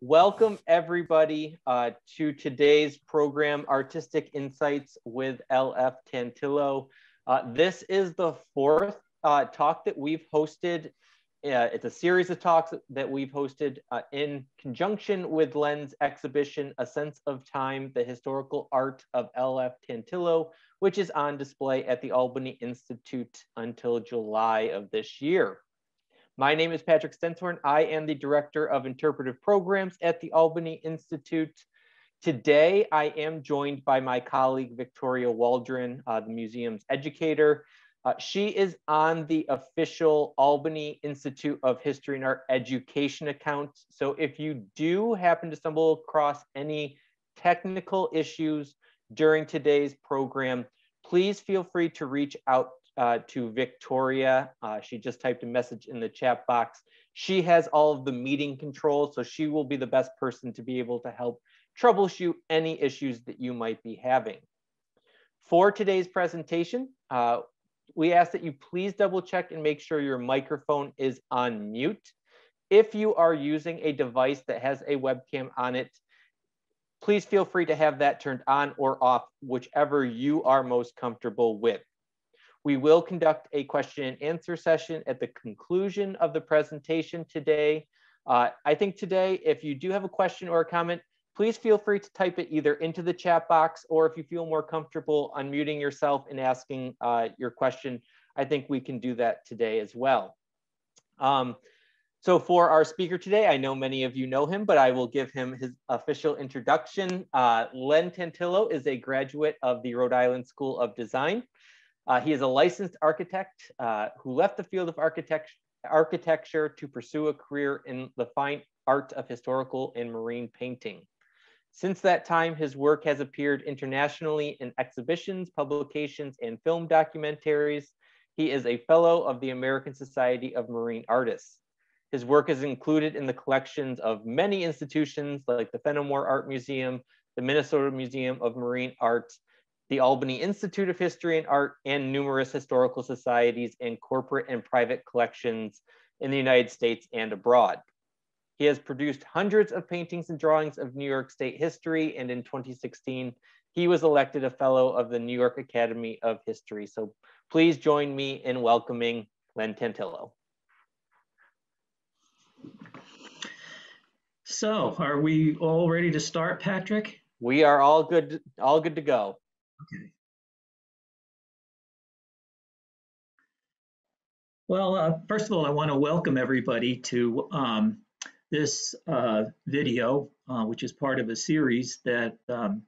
Welcome, everybody, uh, to today's program, Artistic Insights with LF Tantillo. Uh, this is the fourth uh, talk that we've hosted. Uh, it's a series of talks that we've hosted uh, in conjunction with Len's exhibition, A Sense of Time, the Historical Art of LF Tantillo, which is on display at the Albany Institute until July of this year. My name is Patrick Stenthorn. I am the Director of Interpretive Programs at the Albany Institute. Today, I am joined by my colleague, Victoria Waldron, uh, the museum's educator. Uh, she is on the official Albany Institute of History and Art education account. So if you do happen to stumble across any technical issues during today's program, please feel free to reach out uh, to Victoria. Uh, she just typed a message in the chat box. She has all of the meeting controls, so she will be the best person to be able to help troubleshoot any issues that you might be having. For today's presentation, uh, we ask that you please double check and make sure your microphone is on mute. If you are using a device that has a webcam on it, please feel free to have that turned on or off, whichever you are most comfortable with. We will conduct a question and answer session at the conclusion of the presentation today. Uh, I think today, if you do have a question or a comment, please feel free to type it either into the chat box or if you feel more comfortable unmuting yourself and asking uh, your question, I think we can do that today as well. Um, so for our speaker today, I know many of you know him, but I will give him his official introduction. Uh, Len Tantillo is a graduate of the Rhode Island School of Design. Uh, he is a licensed architect uh, who left the field of architect architecture to pursue a career in the fine art of historical and marine painting. Since that time, his work has appeared internationally in exhibitions, publications, and film documentaries. He is a fellow of the American Society of Marine Artists. His work is included in the collections of many institutions like the Fenimore Art Museum, the Minnesota Museum of Marine Art, the Albany Institute of History and Art, and numerous historical societies and corporate and private collections in the United States and abroad. He has produced hundreds of paintings and drawings of New York State history, and in 2016, he was elected a fellow of the New York Academy of History. So please join me in welcoming Len Tantillo. So are we all ready to start, Patrick? We are all good, all good to go. Okay. Well, uh, first of all, I want to welcome everybody to um, this uh, video, uh, which is part of a series that um,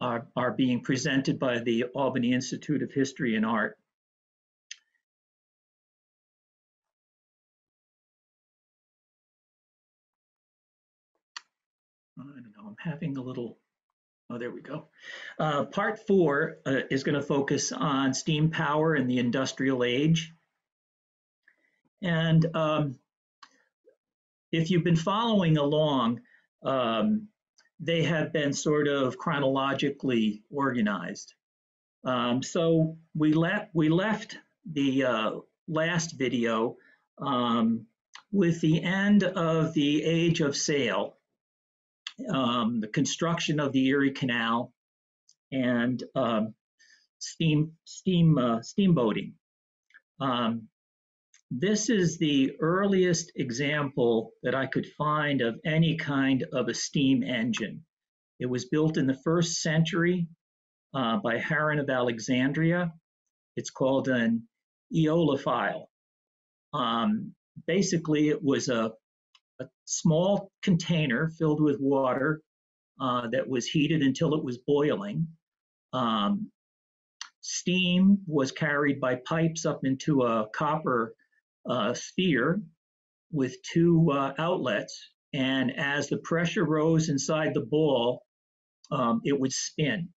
are, are being presented by the Albany Institute of History and Art. I don't know, I'm having a little Oh, there we go. Uh, part four uh, is going to focus on steam power in the industrial age. And um, if you've been following along, um, they have been sort of chronologically organized. Um, so we, left we left the uh, last video um, with the end of the age of sail um, the construction of the Erie Canal, and um, steam steam uh, steamboating. Um, this is the earliest example that I could find of any kind of a steam engine. It was built in the first century uh, by Heron of Alexandria. It's called an aeolipile. Um, basically, it was a a small container filled with water uh, that was heated until it was boiling. Um, steam was carried by pipes up into a copper uh, sphere with two uh, outlets. And as the pressure rose inside the ball, um, it would spin.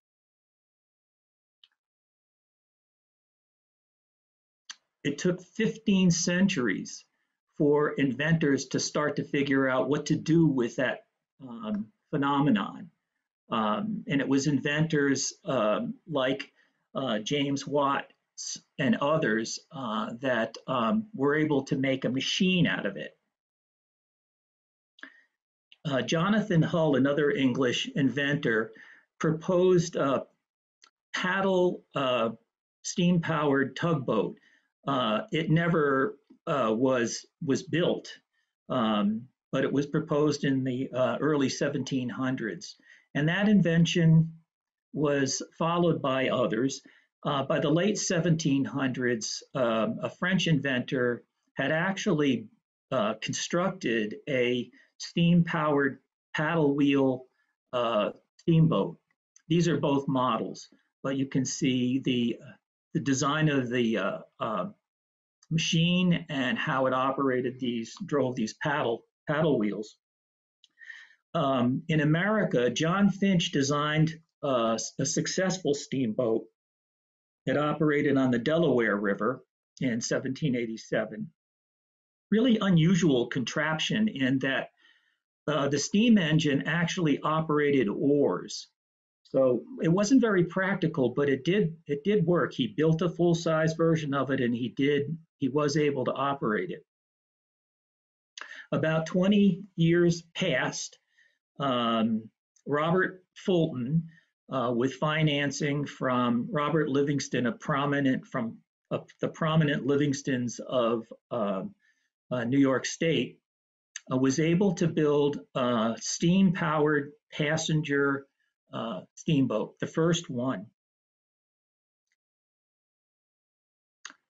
It took 15 centuries for inventors to start to figure out what to do with that um, phenomenon. Um, and it was inventors um, like uh, James Watt and others uh, that um, were able to make a machine out of it. uh, Jonathan Hull, another English inventor, proposed a paddle uh, steam powered tugboat. Uh, it never uh, was was built, um, but it was proposed in the uh, early 1700s, and that invention was followed by others. Uh, by the late 1700s, um, a French inventor had actually uh, constructed a steam-powered paddle wheel uh, steamboat. These are both models, but you can see the the design of the uh, uh, machine and how it operated these, drove these paddle, paddle wheels. Um, in America, John Fitch designed uh, a successful steamboat that operated on the Delaware River in 1787. Really unusual contraption in that uh, the steam engine actually operated oars. So it wasn't very practical, but it did it did work. He built a full size version of it, and he did he was able to operate it. About 20 years passed. Um, Robert Fulton, uh, with financing from Robert Livingston, a prominent from uh, the prominent Livingstons of uh, uh New York State, uh, was able to build a steam-powered passenger uh, steamboat, the first one.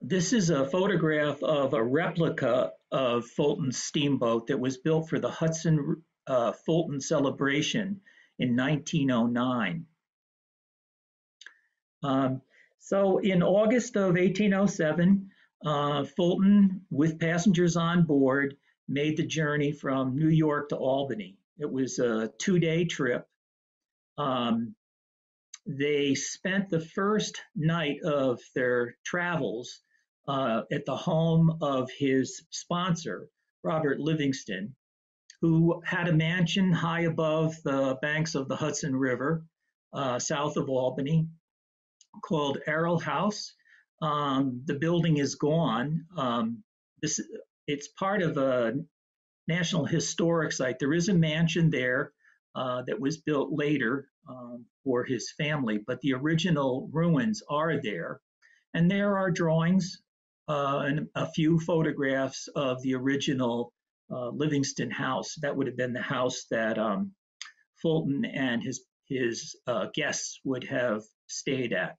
This is a photograph of a replica of Fulton's steamboat that was built for the Hudson uh, Fulton celebration in 1909. Um, so in August of 1807, uh, Fulton, with passengers on board, made the journey from New York to Albany. It was a two-day trip um, they spent the first night of their travels uh, at the home of his sponsor, Robert Livingston, who had a mansion high above the banks of the Hudson River, uh, south of Albany, called Errol House. Um, the building is gone. Um, this, it's part of a National Historic Site. There is a mansion there uh, that was built later um, for his family, but the original ruins are there. And there are drawings and a few photographs of the original uh, Livingston house. That would have been the house that um, Fulton and his, his uh, guests would have stayed at.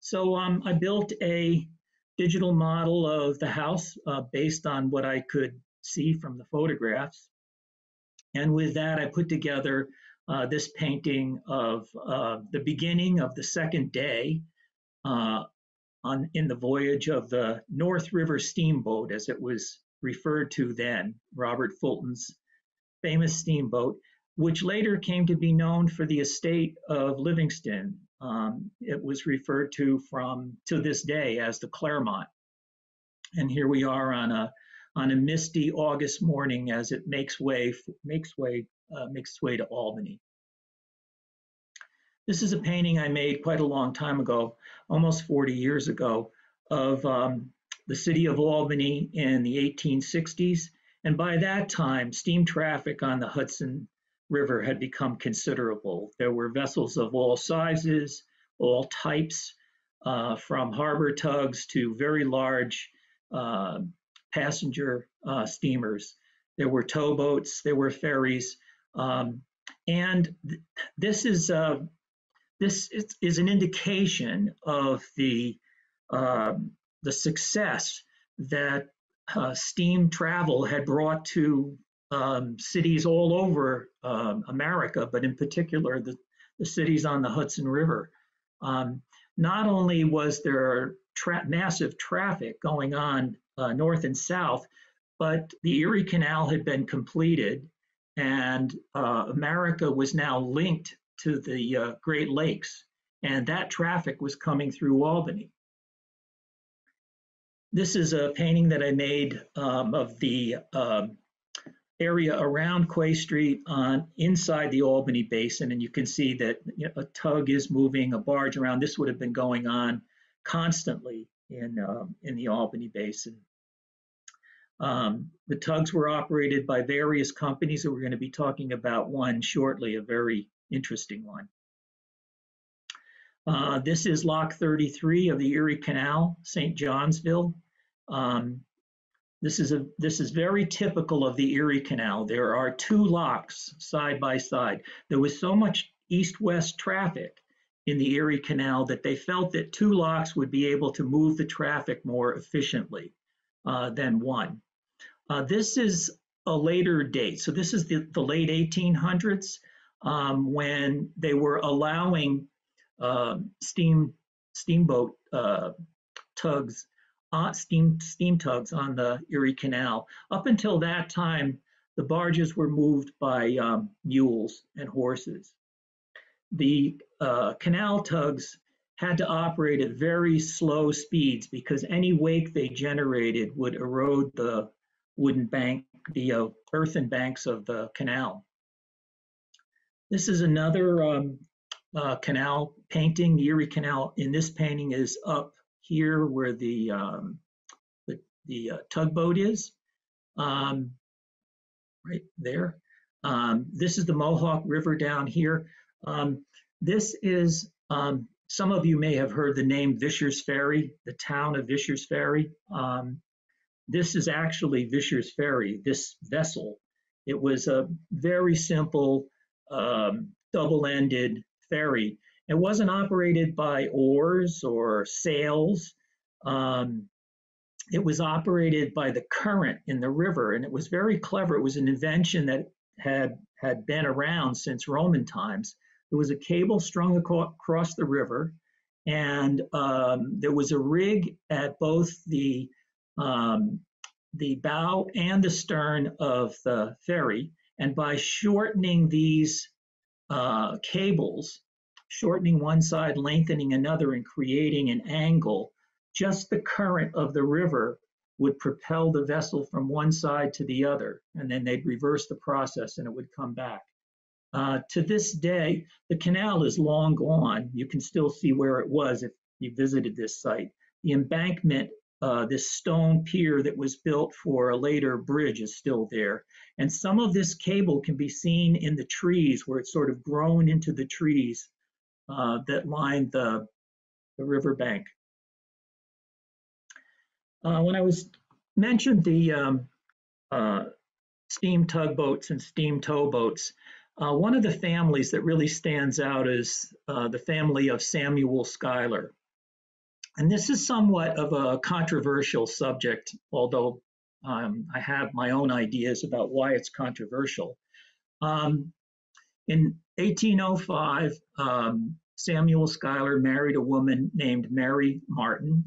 So um, I built a digital model of the house uh, based on what I could see from the photographs. And with that, I put together uh, this painting of uh, the beginning of the second day uh, on in the voyage of the North River Steamboat, as it was referred to then, Robert Fulton's famous steamboat, which later came to be known for the estate of Livingston. Um, it was referred to from to this day as the Clermont. And here we are on a on a misty August morning as it makes way makes way uh, makes way to Albany. This is a painting I made quite a long time ago, almost 40 years ago, of um, the city of Albany in the 1860s. And by that time, steam traffic on the Hudson River had become considerable. There were vessels of all sizes, all types, uh, from harbor tugs to very large uh, passenger uh, steamers. There were towboats, there were ferries, um, and th this is uh, this is, an indication of the uh, the success that uh, steam travel had brought to um, cities all over um, America, but in particular the, the cities on the Hudson River. Um, not only was there tra massive traffic going on uh, north and south, but the Erie Canal had been completed and uh, America was now linked to the uh, Great Lakes, and that traffic was coming through Albany. This is a painting that I made um, of the um, area around Quay Street on inside the Albany Basin, and you can see that you know, a tug is moving, a barge around. This would have been going on constantly in um, in the Albany Basin. Um, the tugs were operated by various companies, and we're going to be talking about one shortly, a very interesting one. Uh, this is Lock 33 of the Erie Canal, St. Johnsville. Um, this is a this is very typical of the Erie Canal. There are two locks side by side. There was so much east-west traffic in the Erie Canal that they felt that two locks would be able to move the traffic more efficiently uh, than one. Uh, this is a later date. So this is the, the late 1800s um, when they were allowing uh, steam steamboat uh, tugs, uh, steam steam tugs on the Erie Canal. Up until that time, the barges were moved by um, mules and horses. The uh, canal tugs had to operate at very slow speeds because any wake they generated would erode the wooden bank, the uh, earthen banks of the canal. This is another um, uh, canal painting. The Erie Canal in this painting is up here where the um, the, the uh, tugboat is, um, right there. Um, this is the Mohawk River down here. Um, this is um, some of you may have heard the name Vischers Ferry, the town of Vischers Ferry. This is actually Vischers Ferry, this vessel. It was a very simple double-ended ferry. It wasn't operated by oars or sails. Um, it was operated by the current in the river, and it was very clever. It was an invention that had had been around since Roman times. There was a cable strung across the river, and um, there was a rig at both the um, the bow and the stern of the ferry. And by shortening these uh, cables, shortening one side, lengthening another, and creating an angle, just the current of the river would propel the vessel from one side to the other, and then they'd reverse the process and it would come back. Uh, to this day, the canal is long gone. You can still see where it was if you visited this site. The embankment uh, this stone pier that was built for a later bridge is still there. And some of this cable can be seen in the trees where it's sort of grown into the trees uh, that line the, the riverbank. Uh, when I was mentioned the um, uh, steam tugboats and steam towboats, uh, one of the families that really stands out is uh, the family of Samuel Schuyler. And this is somewhat of a controversial subject, although um, I have my own ideas about why it's controversial. Um, in 1805, um, Samuel Schuyler married a woman named Mary Martin.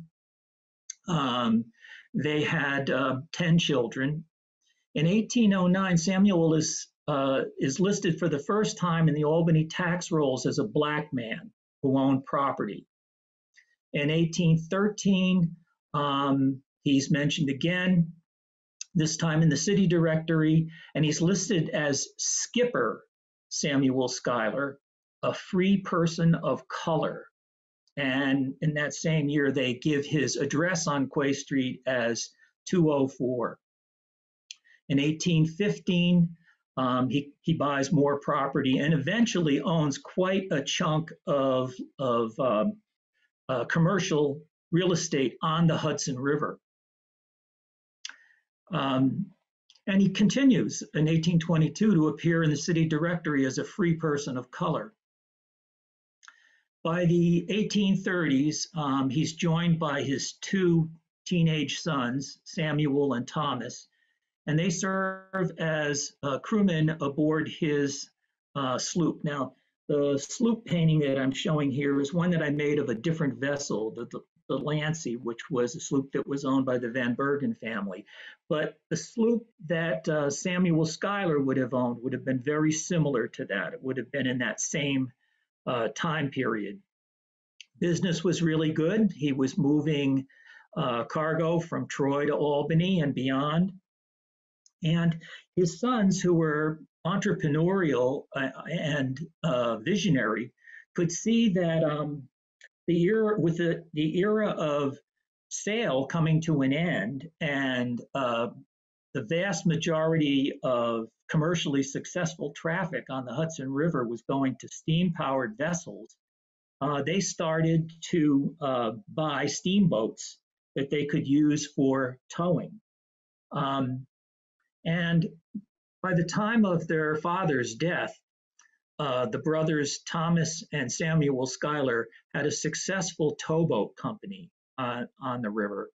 Um, they had uh, 10 children. In 1809, Samuel is, uh, is listed for the first time in the Albany tax rolls as a black man who owned property. In 1813, um, he's mentioned again, this time in the city directory, and he's listed as Skipper Samuel Schuyler, a free person of color. And in that same year, they give his address on Quay Street as 204. In 1815, um, he, he buys more property and eventually owns quite a chunk of, of um, uh, commercial real estate on the Hudson River. Um, and he continues in 1822 to appear in the city directory as a free person of color. By the 1830s, um, he's joined by his two teenage sons, Samuel and Thomas, and they serve as uh, crewmen aboard his uh, sloop. Now, the sloop painting that I'm showing here is one that I made of a different vessel, the, the, the Lancey, which was a sloop that was owned by the Van Bergen family. But the sloop that uh, Samuel Schuyler would have owned would have been very similar to that. It would have been in that same uh, time period. Business was really good. He was moving uh, cargo from Troy to Albany and beyond. And his sons, who were entrepreneurial uh, and uh, visionary could see that um, the era with the, the era of sail coming to an end and uh, the vast majority of commercially successful traffic on the Hudson River was going to steam powered vessels, uh, they started to uh, buy steamboats that they could use for towing. Um, and by the time of their father's death, uh, the brothers Thomas and Samuel Schuyler had a successful towboat company uh, on the river.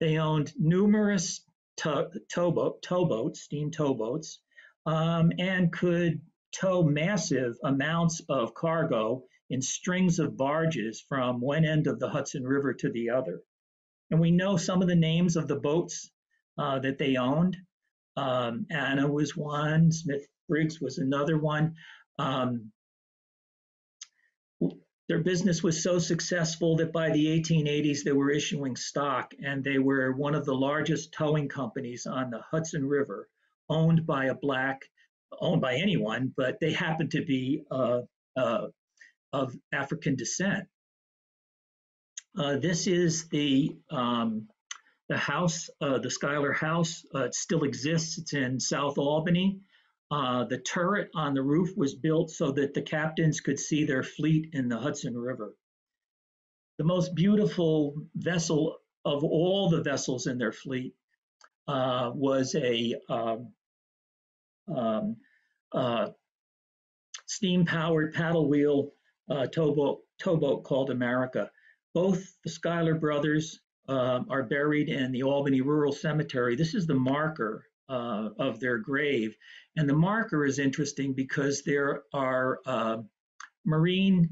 They owned numerous tow, towboat, towboats, steam towboats, um, and could tow massive amounts of cargo in strings of barges from one end of the Hudson River to the other. And we know some of the names of the boats uh, that they owned. Um, Anna was one, Smith Briggs was another one. Um, their business was so successful that by the 1880s they were issuing stock and they were one of the largest towing companies on the Hudson River, owned by a black, owned by anyone, but they happened to be uh, uh, of African descent. Uh, this is the um, the house, uh, the Schuyler House. Uh, still exists. It's in South Albany. Uh, the turret on the roof was built so that the captains could see their fleet in the Hudson River. The most beautiful vessel of all the vessels in their fleet uh, was a um, um, uh, steam-powered paddle wheel uh, towboat, towboat called America. Both the Schuyler brothers um, are buried in the Albany Rural Cemetery. This is the marker uh, of their grave. And the marker is interesting because there are uh, marine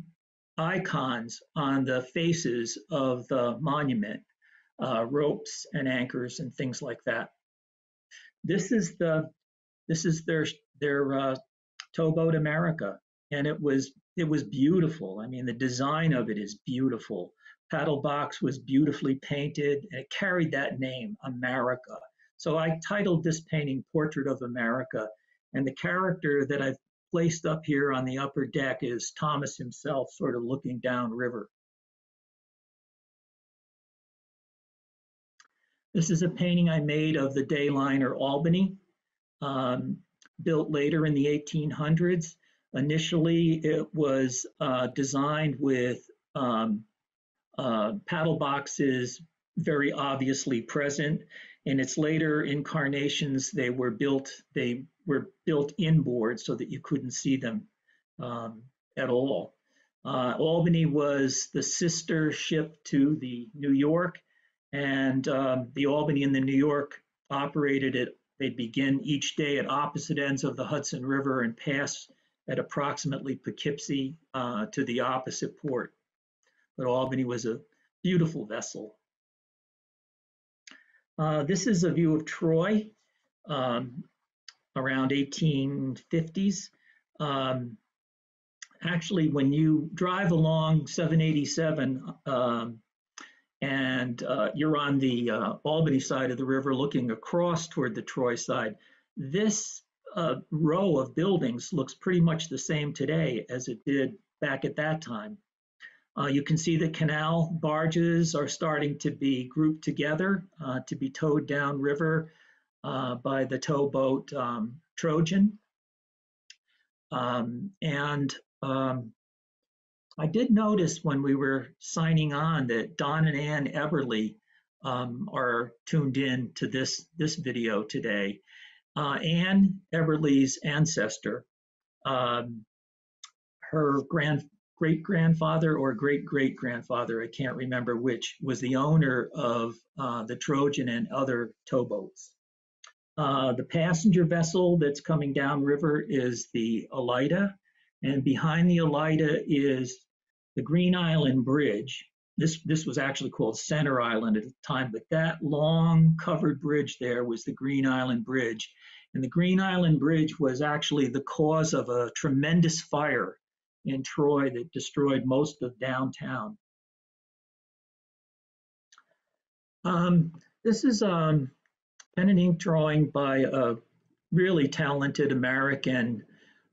icons on the faces of the monument, uh, ropes and anchors and things like that. This is the this is their their uh, towboat America, and it was it was beautiful. I mean, the design of it is beautiful. Paddle box was beautifully painted, and it carried that name, America. So I titled this painting Portrait of America, and the character that I've placed up here on the upper deck is Thomas himself, sort of looking downriver. This is a painting I made of the Dayliner Albany, um, built later in the 1800s. Initially, it was uh, designed with um, uh, paddle boxes very obviously present in its later incarnations, they were built they were built inboard so that you couldn't see them um, at all. Uh, Albany was the sister ship to the New York, and um, the Albany and the New York operated it. They'd begin each day at opposite ends of the Hudson River and pass at approximately Poughkeepsie uh, to the opposite port. But Albany was a beautiful vessel uh, this is a view of Troy um, around 1850s. Um, actually, when you drive along 787 um, and uh, you're on the uh, Albany side of the river looking across toward the Troy side, this uh, row of buildings looks pretty much the same today as it did back at that time. Uh, you can see the canal barges are starting to be grouped together uh, to be towed downriver uh, by the towboat um, Trojan. Um, and um, I did notice when we were signing on that Don and Ann Eberly um, are tuned in to this, this video today. Uh, Ann Eberly's ancestor, um, her grand great grandfather or great great grandfather, I can't remember which, was the owner of uh, the Trojan and other towboats. Uh, the passenger vessel that's coming downriver is the Alida, and behind the Alida is the Green Island Bridge. This, this was actually called Center Island at the time, but that long covered bridge there was the Green Island Bridge. And the Green Island Bridge was actually the cause of a tremendous fire in Troy that destroyed most of downtown. Um, this is um, pen and ink drawing by a really talented American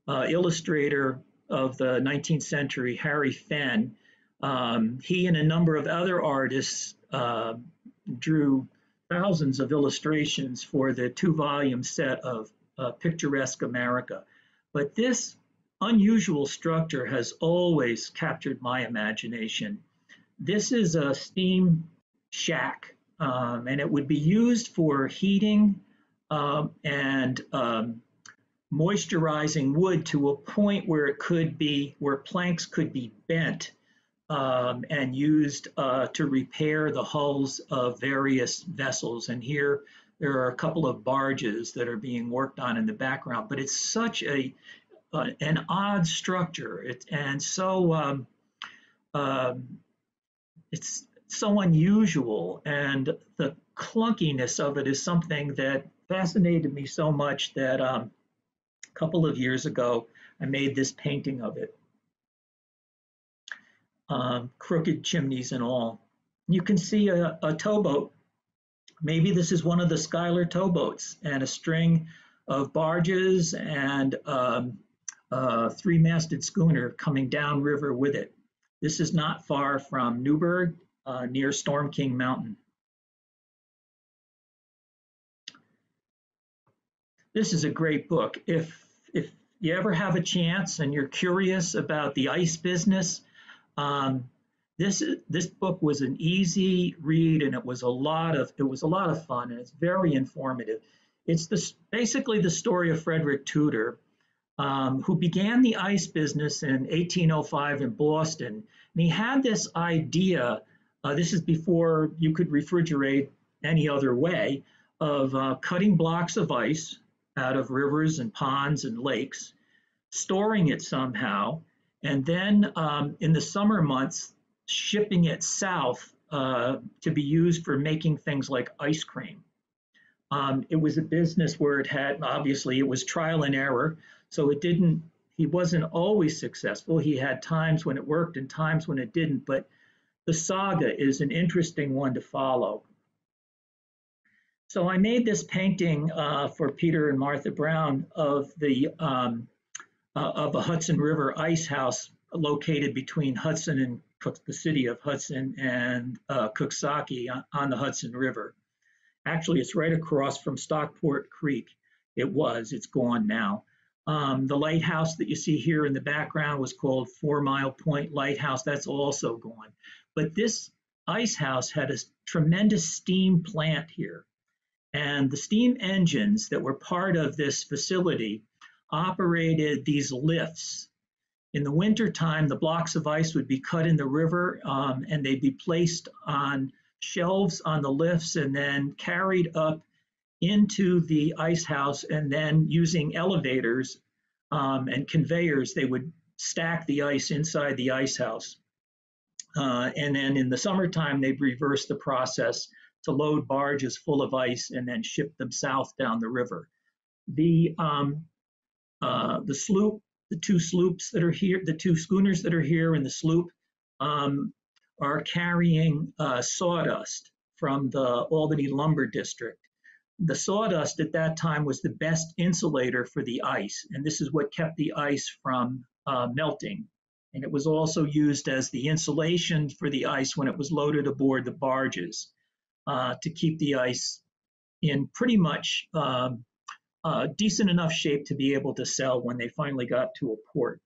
uh, illustrator of the 19th century, Harry Fenn. Um, he and a number of other artists uh, drew thousands of illustrations for the two volume set of uh, Picturesque America. But this unusual structure has always captured my imagination. This is a steam shack, um, and it would be used for heating um, and um, moisturizing wood to a point where it could be, where planks could be bent um, and used uh, to repair the hulls of various vessels. And here there are a couple of barges that are being worked on in the background, but it's such a uh, an odd structure. It, and so um, um, it's so unusual, and the clunkiness of it is something that fascinated me so much that um, a couple of years ago I made this painting of it um, crooked chimneys and all. You can see a, a towboat. Maybe this is one of the Schuyler towboats and a string of barges and um, a three-masted schooner coming downriver with it. This is not far from Newburgh, uh, near Storm King Mountain. This is a great book. If if you ever have a chance and you're curious about the ice business, um, this this book was an easy read, and it was a lot of it was a lot of fun, and it's very informative. It's this basically the story of Frederick Tudor, um, who began the ice business in 1805 in Boston, and he had this idea. Uh, this is before you could refrigerate any other way of uh, cutting blocks of ice out of rivers and ponds and lakes, storing it somehow, and then um, in the summer months, shipping it south uh, to be used for making things like ice cream. Um, it was a business where it had, obviously, it was trial and error. So it didn't, he wasn't always successful. He had times when it worked and times when it didn't. But the saga is an interesting one to follow. So I made this painting uh, for Peter and Martha Brown of the um, uh, of a Hudson River ice house located between Hudson and Cook, the city of Hudson and uh, on, on, the Hudson River. Actually, it's right across from Stockport Creek. It was, it's gone now. Um, the lighthouse that you see here in the background was called Four Mile Point Lighthouse. That's also gone. But this ice house had a tremendous steam plant here. And the steam engines that were part of this facility operated these lifts. In the wintertime, the blocks of ice would be cut in the river um, and they'd be placed on shelves on the lifts and then carried up into the ice house and then using elevators um, and conveyors, they would stack the ice inside the ice house. Uh, and then in the summertime, they'd reverse the process to load barges full of ice and then ship them south down the river. The um, uh, the sloop, the two sloops that are here, the two schooners that are here in the sloop um, are carrying uh, sawdust from the Albany Lumber District. The sawdust at that time was the best insulator for the ice, and this is what kept the ice from uh, melting. And it was also used as the insulation for the ice when it was loaded aboard the barges uh, to keep the ice in pretty much um, uh, decent enough shape to be able to sell when they finally got to a port.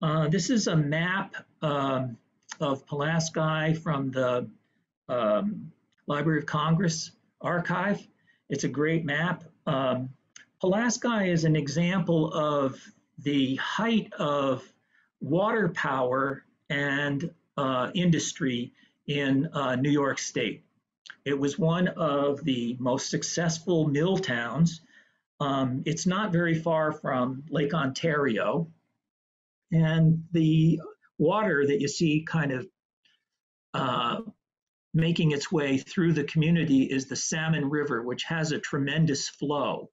Uh, this is a map um, of Pulaski from the um, Library of Congress archive. It's a great map. Um, Pulaski is an example of the height of water power and uh, industry in uh, New York State. It was one of the most successful mill towns. Um, it's not very far from Lake Ontario. And the water that you see kind of uh, making its way through the community is the Salmon River, which has a tremendous flow.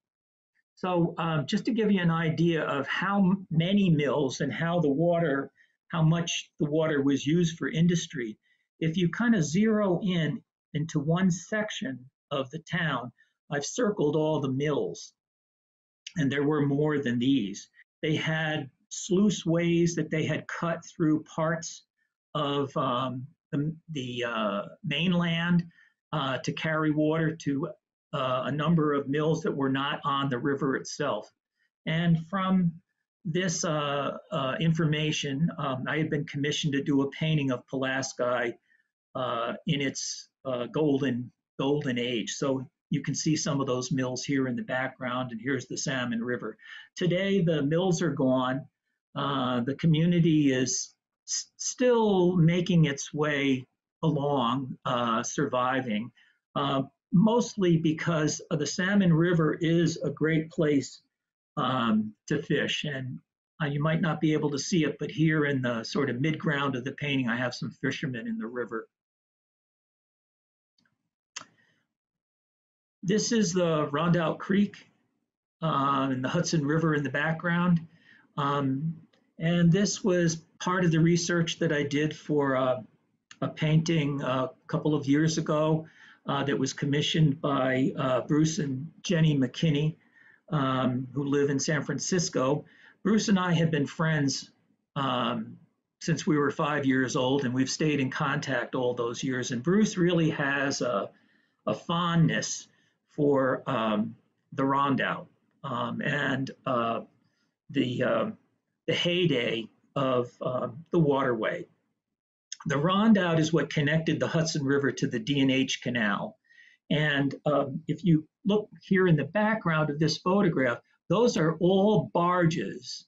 So um, just to give you an idea of how many mills and how the water, how much the water was used for industry, if you kind of zero in into one section of the town, I've circled all the mills, and there were more than these. They had sluice ways that they had cut through parts of um, the, the uh, mainland uh, to carry water to uh, a number of mills that were not on the river itself. And from this uh, uh, information, um, I had been commissioned to do a painting of Pulaski in its golden golden age. So you can see some of those mills here in the background, and here's the Salmon River. Today, the mills are gone. Uh, the community is still making its way along, uh, surviving, mostly because the Salmon River is a great place um, to fish. And uh, you might not be able to see it, but here in the sort of mid-ground of the painting, I have some fishermen in the river. This is the Rondout Creek uh, and the Hudson River in the background. Um, and this was part of the research that I did for uh, a painting a couple of years ago uh, that was commissioned by uh, Bruce and Jenny McKinney um, who live in San Francisco. Bruce and I have been friends um, since we were five years old, and we've stayed in contact all those years. And Bruce really has a, a fondness for um, the Rondout um, and uh, the, uh, the heyday of uh, the waterway. The Rondout is what connected the Hudson River to the D&H Canal. And um, if you look here in the background of this photograph, those are all barges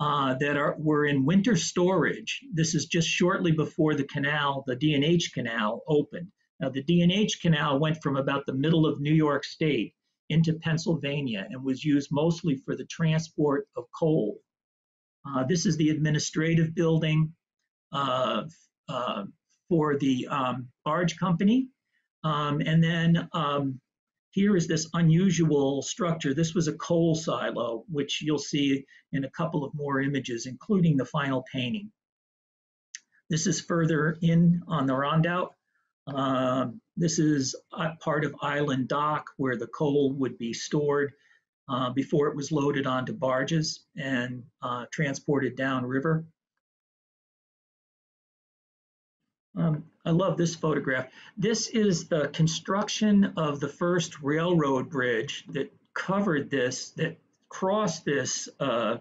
uh, that are were in winter storage. This is just shortly before the canal, the D&H Canal, opened. Now, the D&H Canal went from about the middle of New York State into Pennsylvania and was used mostly for the transport of coal. Uh, this is the administrative building uh, uh for the um, barge company. Um, and then um, here is this unusual structure. This was a coal silo, which you'll see in a couple of more images, including the final painting. This is further in on the Rondout. Um, this is part of Island Dock where the coal would be stored uh, before it was loaded onto barges and uh, transported downriver. Um, I love this photograph. This is the construction of the first railroad bridge that covered this, that crossed this uh,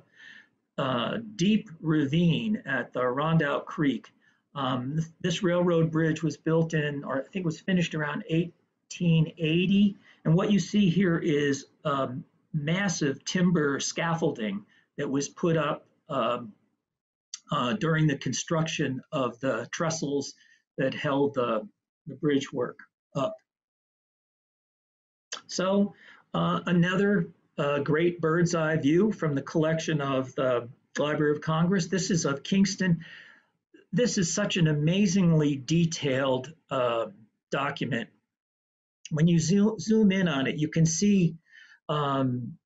uh, deep ravine at the Rondout Creek. Um, this railroad bridge was built in, or I think was finished around 1880. And what you see here is um, massive timber scaffolding that was put up um, uh, during the construction of the trestles that held the, the bridge work up. So uh, another uh, great bird's eye view from the collection of the Library of Congress. This is of Kingston. This is such an amazingly detailed uh, document. When you zoom, zoom in on it, you can see um,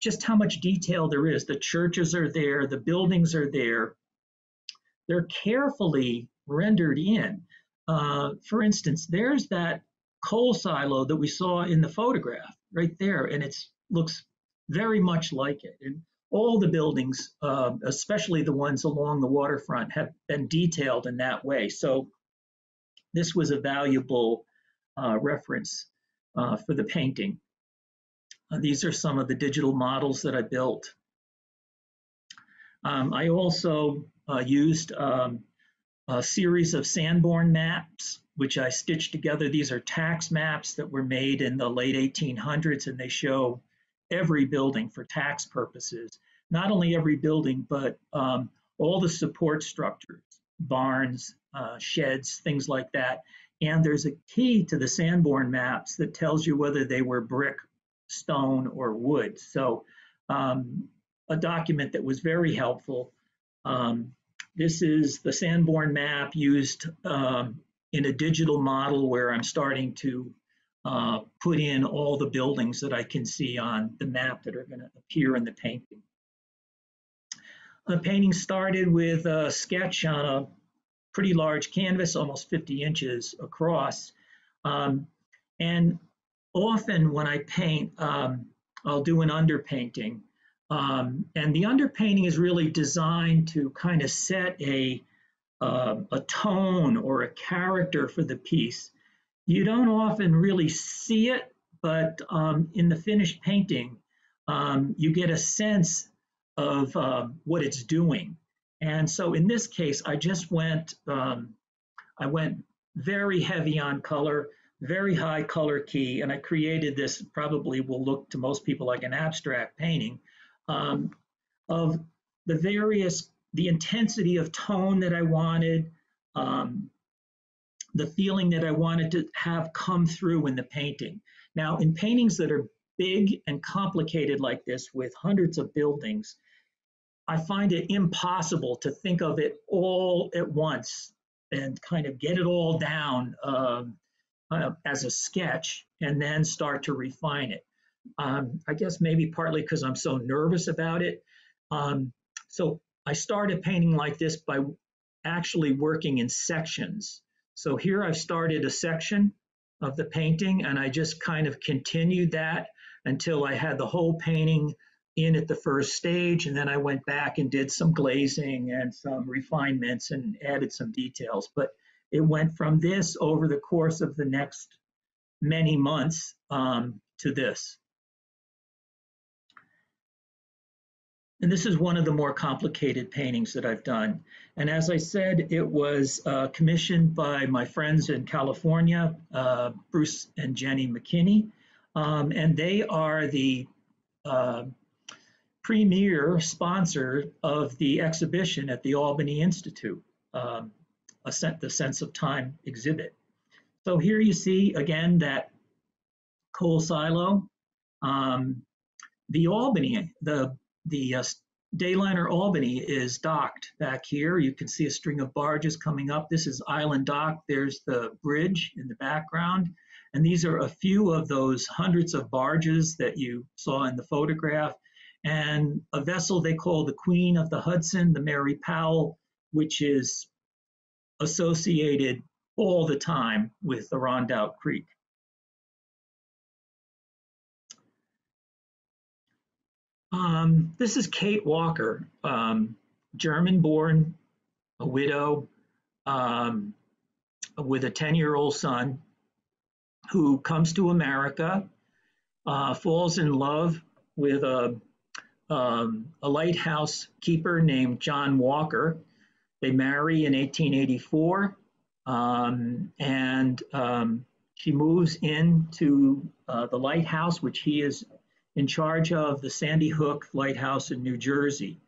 just how much detail there is. The churches are there, the buildings are there. They're carefully rendered in. Uh, for instance, there's that coal silo that we saw in the photograph right there, and it looks very much like it. And all the buildings, uh, especially the ones along the waterfront, have been detailed in that way. So this was a valuable uh, reference uh, for the painting. Uh, these are some of the digital models that I built. Um, I also uh, used um, a series of Sanborn maps, which I stitched together. These are tax maps that were made in the late 1800s, and they show every building for tax purposes. Not only every building, but um, all the support structures, barns, uh, sheds, things like that. And there's a key to the Sanborn maps that tells you whether they were brick, stone, or wood. So um, a document that was very helpful. Um, this is the Sanborn map used um, in a digital model where I'm starting to uh, put in all the buildings that I can see on the map that are going to appear in the painting. The painting started with a sketch on a pretty large canvas, almost 50 inches across. Um, and often when I paint, um, I'll do an underpainting um, and the underpainting is really designed to kind of set a, uh, a tone or a character for the piece. You don't often really see it, but um, in the finished painting, um, you get a sense of uh, what it's doing. And so in this case, I just went, I went very heavy on color, very high color key, and I created this, probably will look to most people like an abstract painting um, of the various, the intensity of tone that I wanted, um, the feeling that I wanted to have come through in the painting. Now, in paintings that are big and complicated like this with hundreds of buildings, I find it impossible to think of it all at once and kind of get it all down um, uh, as a sketch and then start to refine it. Um, I guess maybe partly because I'm so nervous about it. Um, so I started painting like this by actually working in sections. So here I've started a section of the painting and I just kind of continued that until I had the whole painting in at the first stage. And then I went back and did some glazing and some refinements and added some details. But it went from this over the course of the next many months um, to this. And this is one of the more complicated paintings that I've done. And as I said, it was uh, commissioned by my friends in California, uh, Bruce and Jenny McKinney. Um, and they are the uh, premier sponsor of the exhibition at the Albany Institute, um, the Sense of Time exhibit. So here you see again that coal silo. Um, the Albany, the, the uh, Dayliner Albany is docked back here. You can see a string of barges coming up. This is Island Dock. There's the bridge in the background. And these are a few of those hundreds of barges that you saw in the photograph and a vessel they call the Queen of the Hudson, the Mary Powell, which is associated all the time with the Rondout Creek. Um, this is Kate Walker, um, German-born, a widow um, with a 10-year-old son who comes to America, uh, falls in love with a um, a lighthouse keeper named John Walker. They marry in 1884, um, and um, she moves into uh, the lighthouse, which he is in charge of, the Sandy Hook Lighthouse in New Jersey.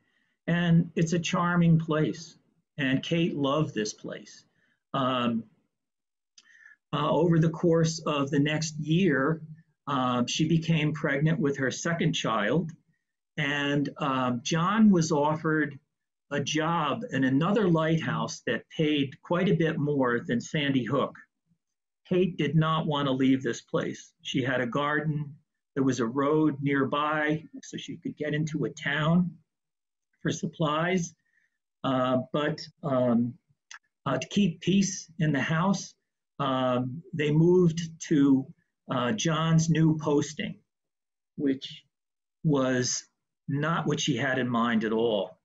And it's a charming place, and Kate loved this place. Um, uh, over the course of the next year, uh, she became pregnant with her second child, and um, John was offered a job in another lighthouse that paid quite a bit more than Sandy Hook. Kate did not want to leave this place. She had a garden, there was a road nearby, so she could get into a town for supplies. Uh, but um, uh, to keep peace in the house, um, they moved to uh, John's new posting, which was not what she had in mind at all.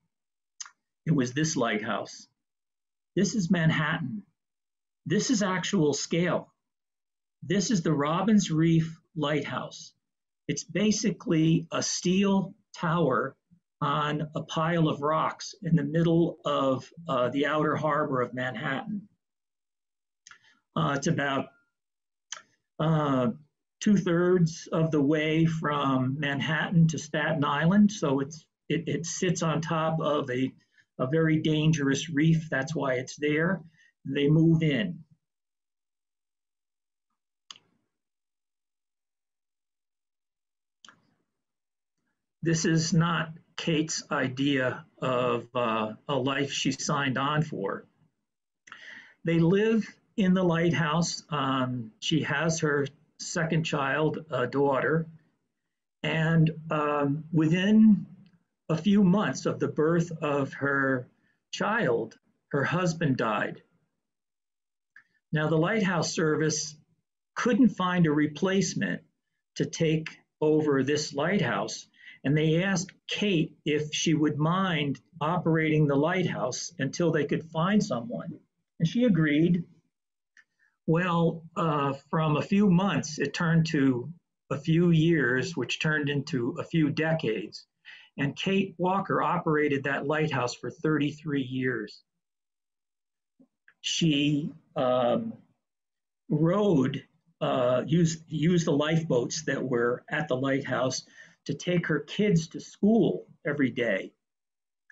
It was this lighthouse. This is Manhattan. This is actual scale. This is the Robbins Reef Lighthouse. It's basically a steel tower on a pile of rocks in the middle of uh, the outer harbor of Manhattan. Uh, it's about uh, two thirds of the way from Manhattan to Staten Island. So it's it, it sits on top of a, a very dangerous reef. That's why it's there. They move in. This is not Kate's idea of uh, a life she signed on for. They live in the lighthouse. Um, she has her second child, a daughter. And um, within a few months of the birth of her child, her husband died. Now, the Lighthouse Service couldn't find a replacement to take over this lighthouse. and they asked Kate if she would mind operating the lighthouse until they could find someone. And she agreed. Well, uh, from a few months, it turned to a few years, which turned into a few decades. And Kate Walker operated that lighthouse for 33 years. She um, rowed, uh, used, used the lifeboats that were at the lighthouse to take her kids to school every day.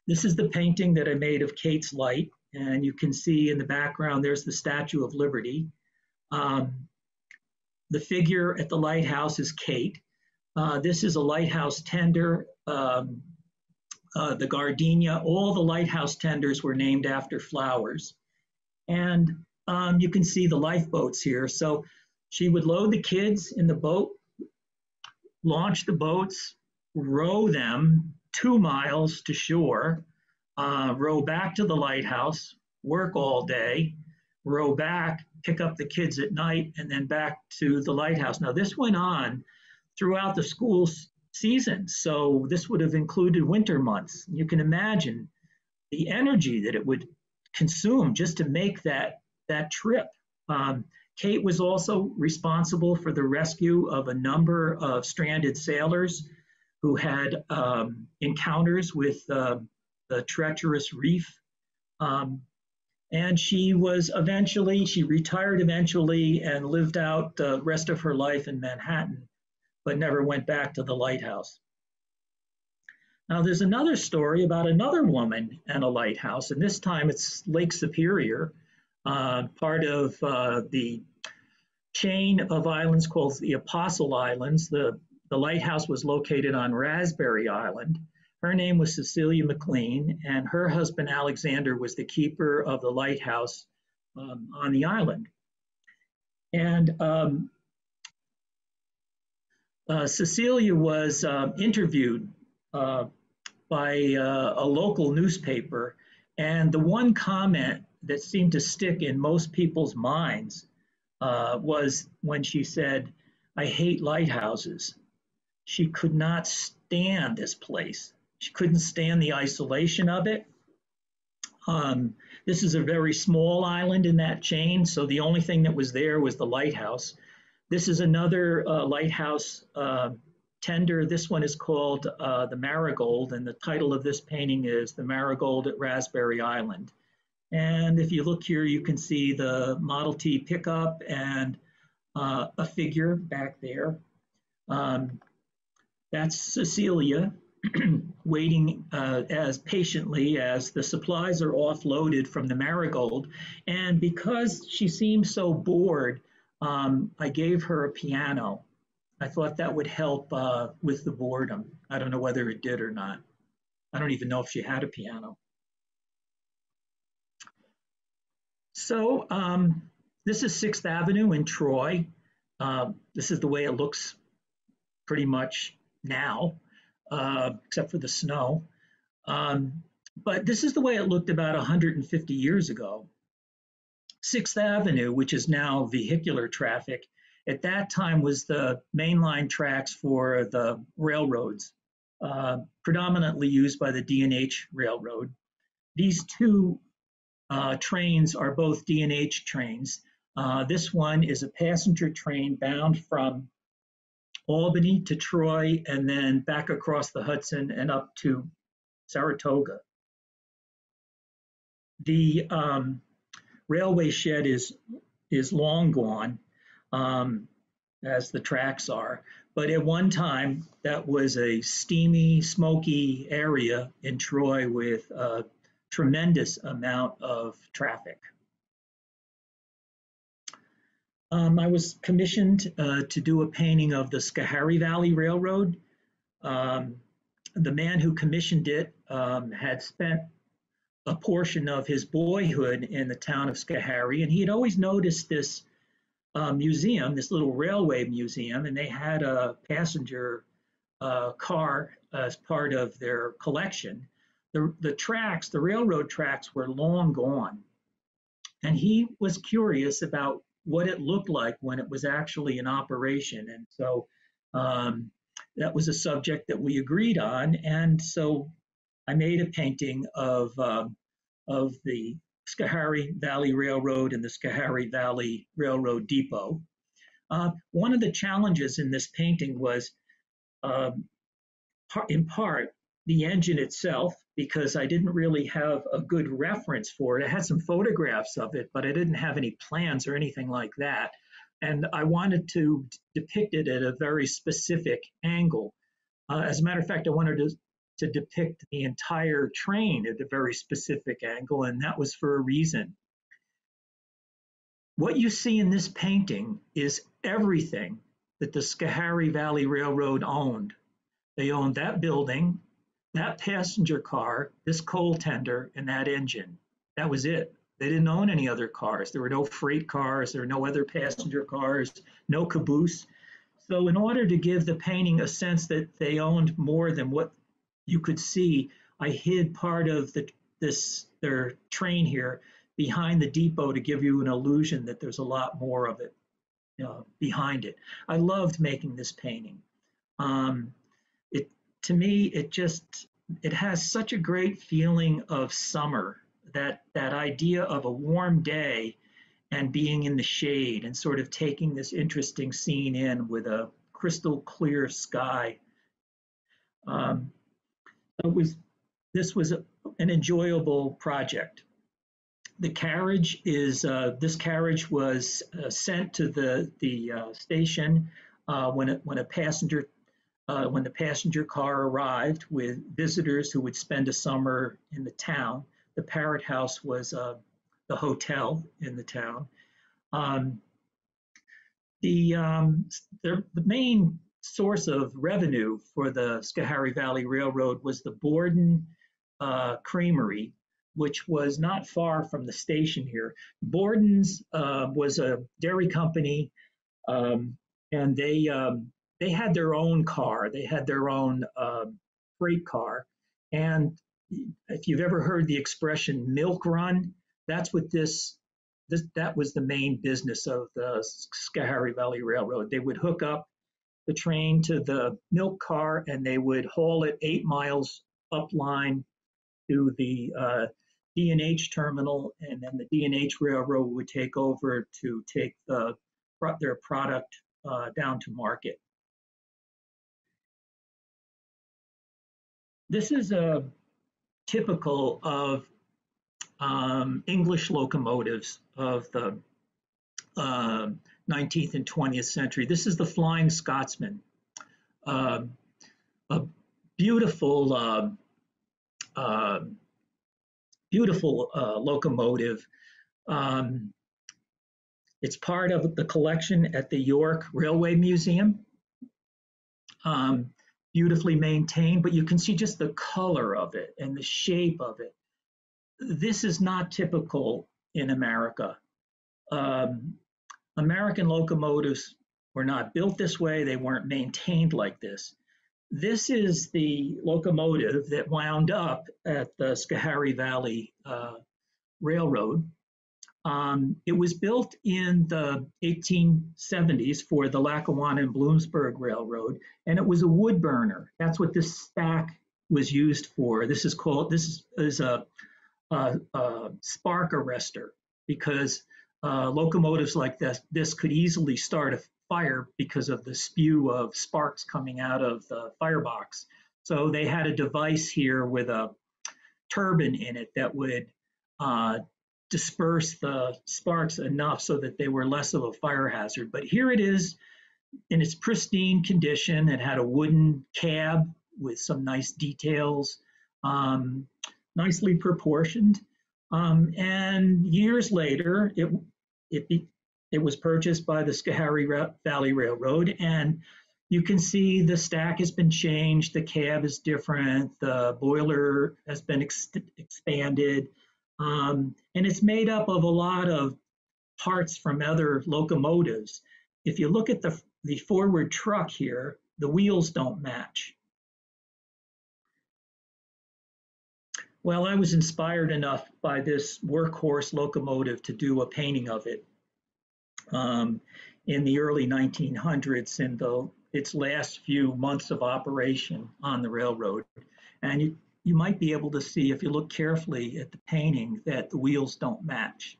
This is the painting that I made of Kate's light, and you can see in the background there's the Statue of Liberty. Um, the figure at the lighthouse is Kate. Uh, this is a lighthouse tender. Um, uh, the gardenia, all the lighthouse tenders were named after flowers. And um, you can see the lifeboats here. So she would load the kids in the boat, launch the boats, row them two miles to shore, uh, row back to the lighthouse, work all day, row back, pick up the kids at night, and then back to the lighthouse. Now, this went on throughout the school season, so this would have included winter months. You can imagine the energy that it would consume just to make that, that trip. Um, Kate was also responsible for the rescue of a number of stranded sailors who had um, encounters with uh, the treacherous reef. Um, and she was eventually, she retired eventually and lived out the rest of her life in Manhattan, but never went back to the lighthouse. Now, there's another story about another woman and a lighthouse, and this time it's Lake Superior, uh, part of uh, the chain of islands called the Apostle Islands. The, the lighthouse was located on Raspberry Island. Her name was Cecilia McLean, and her husband Alexander was the keeper of the lighthouse um, on the island. And um, uh, Cecilia was uh, interviewed uh, by uh, a local newspaper, and the one comment that seemed to stick in most people's minds uh, was when she said, I hate lighthouses. She could not stand this place. She couldn't stand the isolation of it. Um, this is a very small island in that chain, so the only thing that was there was the lighthouse. This is another uh, lighthouse uh, tender. This one is called uh, the Marigold, and the title of this painting is The Marigold at Raspberry Island. And if you look here, you can see the Model T pickup and uh, a figure back there. Um, that's Cecilia. waiting uh, as patiently as the supplies are offloaded from the marigold. And because she seems so bored, um, I gave her a piano. I thought that would help uh, with the boredom. I don't know whether it did or not. I don't even know if she had a piano. So um, this is 6th Avenue in Troy. Uh, this is the way it looks pretty much now uh, except for the snow. Um, but this is the way it looked about 150 years ago. Sixth Avenue, which is now vehicular traffic, at that time was the mainline tracks for the railroads, uh, predominantly used by the D&H Railroad. These two uh, trains are both D&H trains. Uh, this one is a passenger train bound from Albany to Troy, and then back across the Hudson and up to Saratoga. The um, railway shed is is long gone, um, as the tracks are. But at one time, that was a steamy, smoky area in Troy with a tremendous amount of traffic. Um, I was commissioned uh, to do a painting of the Schoharie Valley Railroad. Um, the man who commissioned it um, had spent a portion of his boyhood in the town of Schoharie, and he had always noticed this uh, museum, this little railway museum, and they had a passenger uh, car as part of their collection. The, the tracks, the railroad tracks, were long gone. And he was curious about what it looked like when it was actually in operation. And so um, that was a subject that we agreed on. And so I made a painting of, um, of the Schoharie Valley Railroad and the Schoharie Valley Railroad Depot. Uh, one of the challenges in this painting was, um, in part, the engine itself, because I didn't really have a good reference for it. I had some photographs of it, but I didn't have any plans or anything like that. And I wanted to depict it at a very specific angle. Uh, as a matter of fact, I wanted to, to depict the entire train at a very specific angle, and that was for a reason. What you see in this painting is everything that the Schoharie Valley Railroad owned. They owned that building, that passenger car, this coal tender, and that engine. That was it. They didn't own any other cars. There were no freight cars, there were no other passenger cars, no caboose. So, in order to give the painting a sense that they owned more than what you could see, I hid part of the, this their train here behind the depot to give you an illusion that there's a lot more of it behind it. I loved making this painting. Um, it to me, it just it has such a great feeling of summer. That that idea of a warm day and being in the shade and sort of taking this interesting scene in with a crystal clear sky. Um, it was this was a, an enjoyable project. The carriage is uh, this carriage was uh, sent to the the uh, station uh, when it, when a passenger uh, when the passenger car arrived with visitors who would spend a summer in the town. The Parrott House was uh, the hotel in the town. Um, the, um, the, the main source of revenue for the Schoharie Valley Railroad was the Borden uh, Creamery, which was not far from the station here. Borden's uh, was a dairy company, um, and they um, they had their own car. They had their own uh, freight car. And if you've ever heard the expression milk run, that's what this, this that was the main business of the Schoharie Valley Railroad. They would hook up the train to the milk car and they would haul it eight miles up line to the uh, D&H terminal, and then the D&H Railroad would take over to take the, their product uh, down to market. This is a typical of um, English locomotives of the uh, 19th and 20th century. This is the Flying Scotsman, uh, a beautiful, uh, uh beautiful uh, locomotive. Um, it's part of the collection at the York Railway Museum. Um, beautifully maintained, but you can see just the color of it and the shape of it. This is not typical in America. Um, American locomotives were not built this way, they weren't maintained like this. This is the locomotive that wound up at the Schoharie Valley uh, Railroad um, it was built in the 1870s for the Lackawanna and Bloomsburg Railroad, and it was a wood burner. That's what this stack was used for. This is called this is a, a, a spark arrestor because uh, locomotives like this this could easily start a fire because of the spew of sparks coming out of the firebox. So they had a device here with a turbine in it that would uh, disperse the sparks enough so that they were less of a fire hazard. But here it is in its pristine condition. It had a wooden cab with some nice details, um, nicely proportioned. Um, and years later, it it it was purchased by the Schoharie Valley Railroad, and you can see the stack has been changed. The cab is different. The boiler has been ex expanded. Um, and it's made up of a lot of parts from other locomotives. If you look at the, the forward truck here, the wheels don't match. Well, I was inspired enough by this workhorse locomotive to do a painting of it um, in the early 1900s in the its last few months of operation on the railroad. And you, you might be able to see if you look carefully at the painting that the wheels don't match.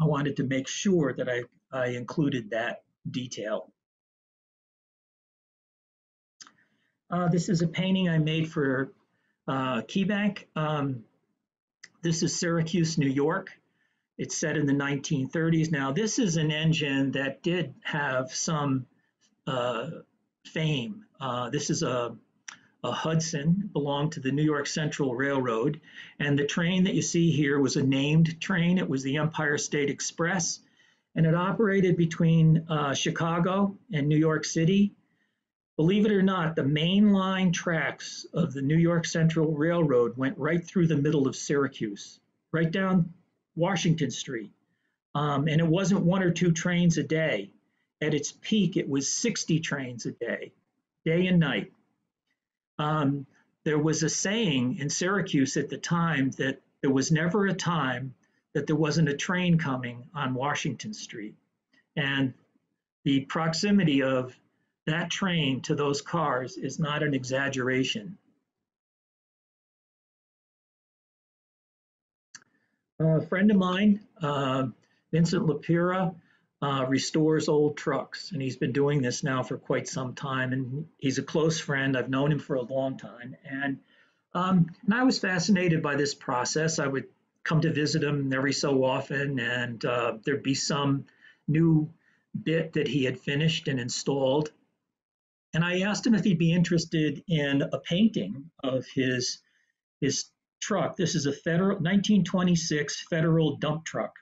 I wanted to make sure that I, I included that detail. Uh, this is a painting I made for uh, KeyBank. Um, this is Syracuse, New York. It's set in the 1930s. Now, this is an engine that did have some uh, fame. Uh, this is a, a Hudson, belonged to the New York Central Railroad. And the train that you see here was a named train. It was the Empire State Express. And it operated between uh, Chicago and New York City. Believe it or not, the main line tracks of the New York Central Railroad went right through the middle of Syracuse, right down Washington Street. Um, and it wasn't one or two trains a day. At its peak, it was 60 trains a day, day and night. Um, there was a saying in Syracuse at the time that there was never a time that there wasn't a train coming on Washington Street. And the proximity of that train to those cars is not an exaggeration. A friend of mine, uh, Vincent Lapira, uh, restores old trucks, and he's been doing this now for quite some time. And he's a close friend. I've known him for a long time, and um, and I was fascinated by this process. I would come to visit him every so often, and uh, there'd be some new bit that he had finished and installed. And I asked him if he'd be interested in a painting of his his truck. This is a federal 1926 federal dump truck,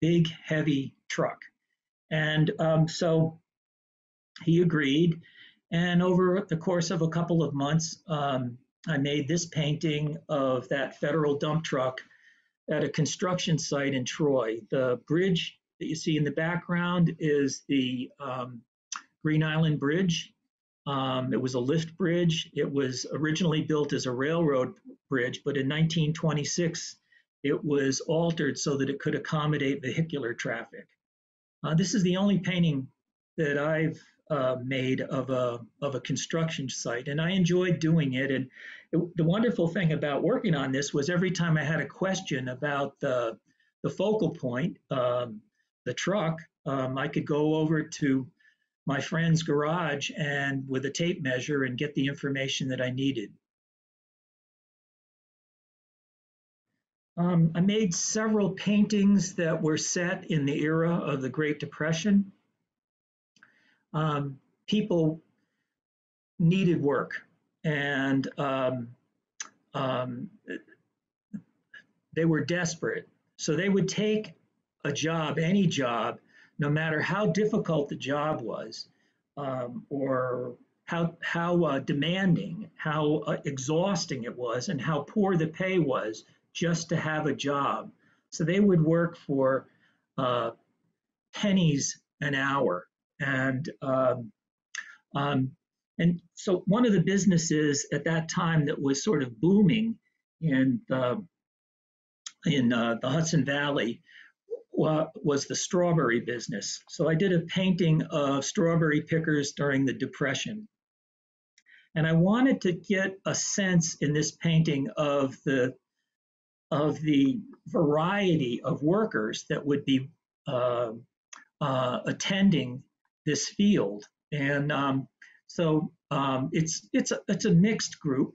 big heavy truck, and um, so he agreed. And over the course of a couple of months, um, I made this painting of that federal dump truck at a construction site in Troy. The bridge that you see in the background is the um, Green Island Bridge. Um, it was a lift bridge. It was originally built as a railroad bridge, but in 1926, it was altered so that it could accommodate vehicular traffic. Uh, this is the only painting that I've uh, made of a of a construction site, and I enjoyed doing it. And it, the wonderful thing about working on this was every time I had a question about the the focal point, um, the truck, um, I could go over to my friend's garage and with a tape measure and get the information that I needed. Um, I made several paintings that were set in the era of the Great Depression. Um, people needed work and um, um, they were desperate. So they would take a job, any job, no matter how difficult the job was um, or how, how uh, demanding, how uh, exhausting it was, and how poor the pay was just to have a job. So they would work for uh, pennies an hour. And um, um, and so one of the businesses at that time that was sort of booming in the in uh, the Hudson Valley was the strawberry business. So I did a painting of strawberry pickers during the Depression. And I wanted to get a sense in this painting of the of the variety of workers that would be uh, uh, attending this field. And um, so um, it's it's a, it's a mixed group,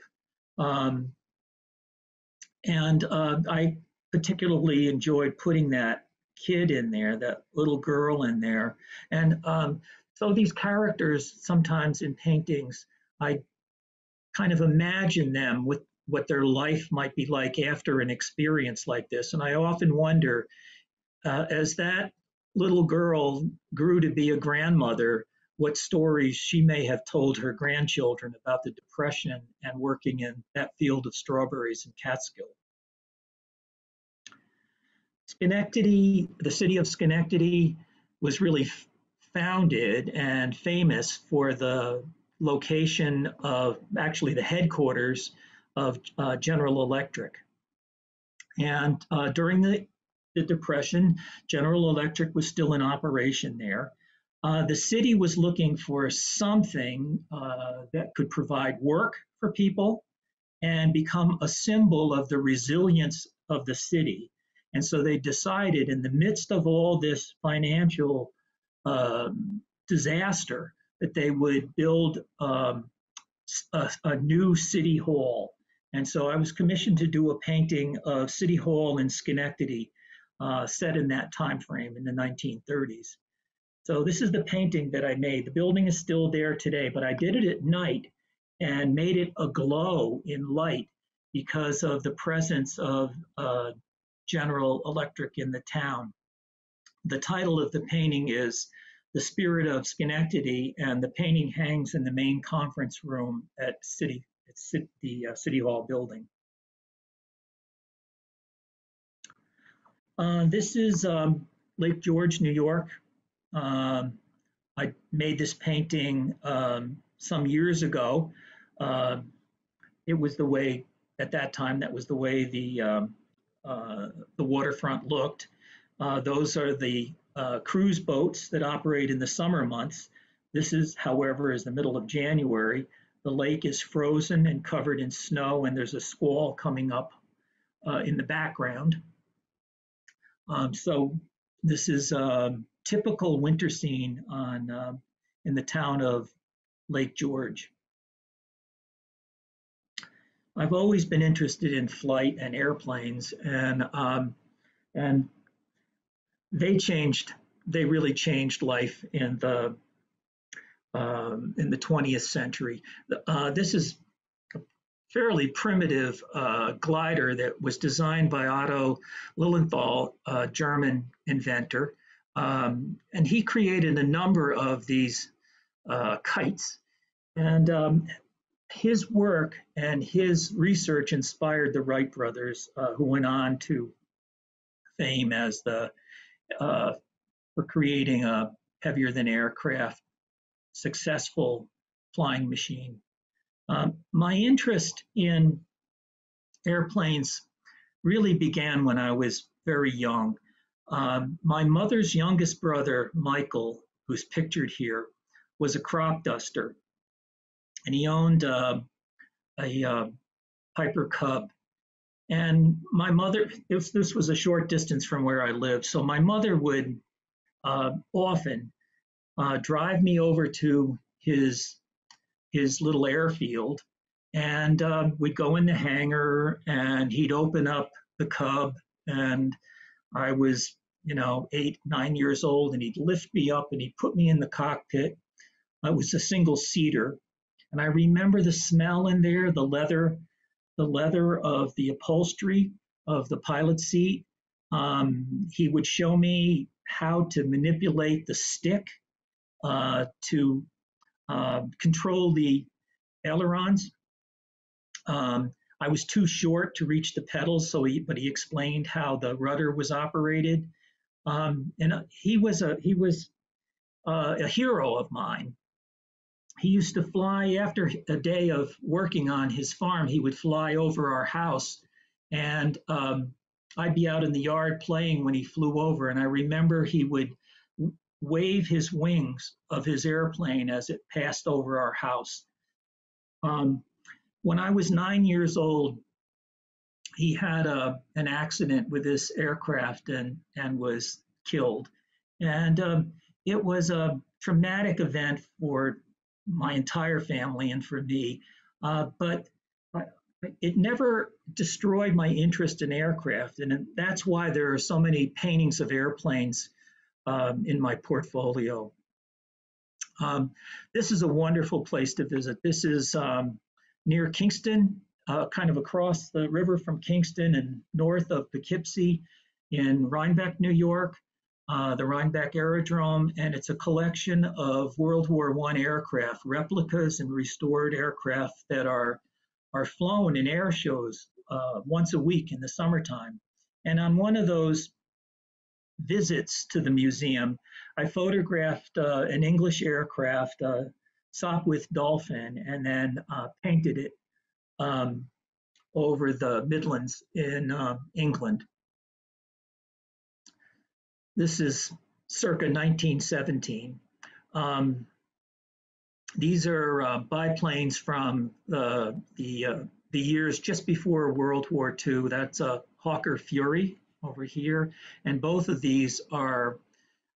um, and uh, I particularly enjoyed putting that kid in there, that little girl in there, and um, so these characters sometimes in paintings, I kind of imagine them with what their life might be like after an experience like this, and I often wonder, uh, as that little girl grew to be a grandmother what stories she may have told her grandchildren about the Depression and working in that field of strawberries in Catskill. Schenectady, the city of Schenectady was really founded and famous for the location of actually the headquarters of uh, General Electric. And uh, during the, the Depression, General Electric was still in operation there. Uh, the city was looking for something uh, that could provide work for people and become a symbol of the resilience of the city. And so they decided, in the midst of all this financial um, disaster, that they would build um, a, a, new city hall. And so I was commissioned to do a painting of City Hall in Schenectady, uh, set in that time frame in the 1930s. So this is the painting that I made. The building is still there today, but I did it at night and made it aglow in light because of the presence of uh, General Electric in the town. The title of the painting is The Spirit of Schenectady, and the painting hangs in the main conference room at City, at the uh, City Hall building. Uh, this is um, Lake George, New York. Um, I made this painting um, some years ago. Uh, it was the way, at that time, that was the way the, um, the waterfront looked. Uh, those are the uh, cruise boats that operate in the summer months. This is, however, is the middle of January. The lake is frozen and covered in snow, and there's a squall coming up uh, in the background. Um, so this is a typical winter scene on uh, in the town of Lake George. I've always been interested in flight and airplanes, and um, and they changed. They really changed life in the um, in the 20th century. Uh, this is a fairly primitive uh, glider that was designed by Otto Lilienthal, a German inventor. Um, and he created a number of these uh, kites. And um, his work and his research inspired the Wright brothers, uh, who went on to fame as the uh, for creating a heavier than aircraft successful flying machine. Um, my interest in airplanes really began when I was very young. Um, my mother's youngest brother, Michael, who's pictured here, was a crop duster, and he owned uh, a uh, Piper Cub. And my mother, this, this was a short distance from where I lived, so my mother would uh, often uh, drive me over to his his little airfield, and uh, we'd go in the hangar, and he'd open up the Cub, and I was, you know, eight, nine years old, and he'd lift me up and he'd put me in the cockpit. It was a single seater, and I remember the smell in there, the leather, the leather of the upholstery of the pilot seat. Um, he would show me how to manipulate the stick uh, to uh, control the ailerons. Um, I was too short to reach the pedals, so he, but he explained how the rudder was operated. Um, and uh, he was a he was uh, a hero of mine. He used to fly after a day of working on his farm. He would fly over our house, and um, I'd be out in the yard playing when he flew over. And I remember he would wave his wings of his airplane as it passed over our house. Um, when I was nine years old, he had a, an accident with this aircraft and, and was killed. And um, it was a traumatic event for my entire family and for me. Uh, but it never destroyed my interest in aircraft. And that's why there are so many paintings of airplanes um, in my portfolio. Um, this is a wonderful place to visit. This is um, near Kingston, uh, kind of across the river from Kingston and north of Poughkeepsie in Rhinebeck, New York, uh, the Rhinebeck Aerodrome, and it's a collection of World War I aircraft, replicas and restored aircraft that are, are flown in air shows uh, once a week in the summertime. And on one of those visits to the museum, I photographed uh, an English aircraft, uh, Sopwith Dolphin, and then uh, painted it um, over the Midlands in uh, England. This is circa 1917. Um, these are uh, biplanes from the the, uh, the years just before World War II. That's a Hawker Fury over here, and both of these are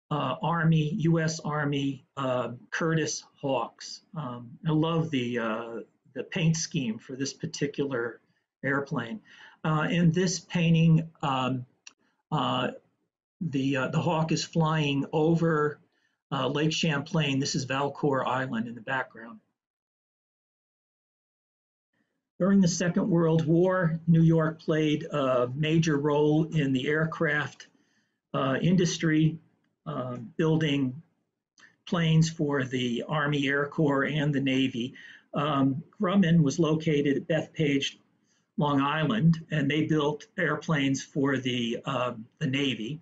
uh, Army, U.S. Army uh, Curtiss Hawks. Um, I love the uh, the paint scheme for this particular airplane. Uh, in this painting, um, uh, the uh, the Hawk is flying over Lake Champlain. This is Valcour Island in the background. During the Second World War, New York played a major role in the aircraft industry uh, building planes for the Army Air Corps and the Navy. Um, Grumman was located at Bethpage, Long Island, and they built airplanes for the, um, the Navy.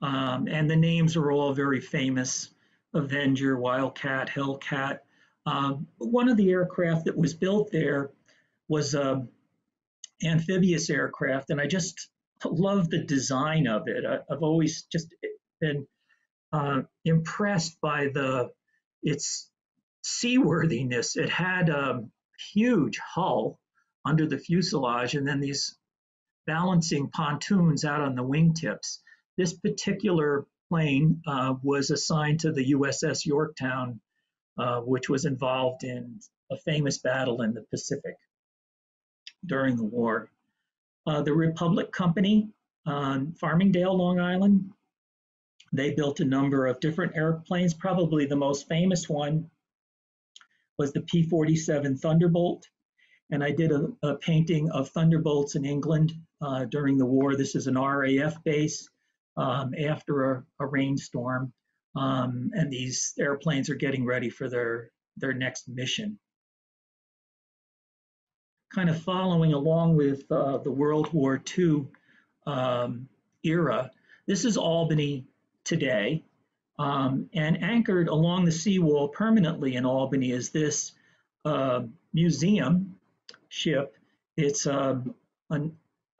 Um, and the names are all very famous Avenger, Wildcat, Hellcat. Um, one of the aircraft that was built there was an amphibious aircraft, and I just love the design of it. I, I've always just been uh, impressed by the its seaworthiness. It had a huge hull under the fuselage, and then these balancing pontoons out on the wingtips. This particular plane uh, was assigned to the USS Yorktown, uh, which was involved in a famous battle in the Pacific during the war. Uh, the Republic Company on Farmingdale, Long Island, they built a number of different airplanes. Probably the most famous one was the P-47 Thunderbolt. And I did a, a painting of Thunderbolts in England uh, during the war. This is an RAF base um, after a, a rainstorm. Um, and these airplanes are getting ready for their, their next mission. Kind of following along with uh, the World War II um, era, this is Albany, today. Um, and anchored along the seawall permanently in Albany is this uh, museum ship. It's um, a,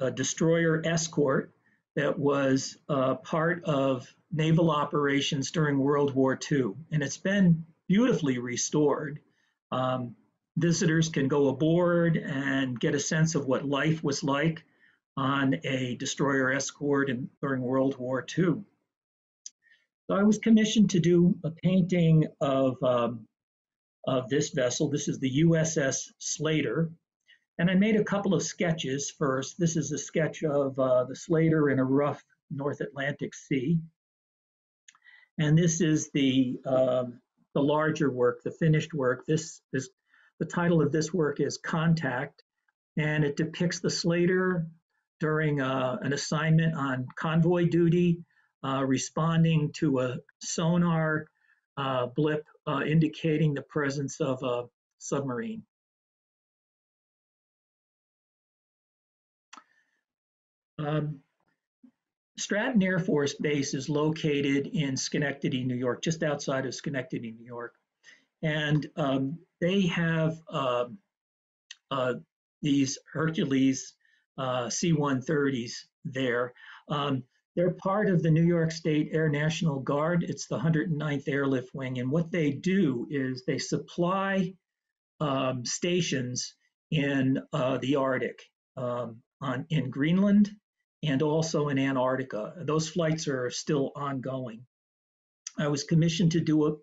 a, destroyer escort that was uh, part of naval operations during World War II, and it's been beautifully restored. Um, visitors can go aboard and get a sense of what life was like on a destroyer escort in, during World War II. So I was commissioned to do a painting of, um, of this vessel. This is the USS Slater. And I made a couple of sketches first. This is a sketch of uh, the Slater in a rough North Atlantic Sea. And this is the, um, the larger work, the finished work. This is the title of this work is Contact, and it depicts the Slater during uh, an assignment on convoy duty uh, responding to a sonar uh, blip uh, indicating the presence of a submarine. Um, Stratton Air Force Base is located in Schenectady, New York, just outside of Schenectady, New York. And um, they have um, uh, these Hercules uh, C-130s there. Um, they're part of the New York State Air National Guard. It's the 109th Airlift Wing. And what they do is they supply um, stations in uh, the Arctic, um, on, in Greenland, and also in Antarctica. Those flights are still ongoing. I was commissioned to do a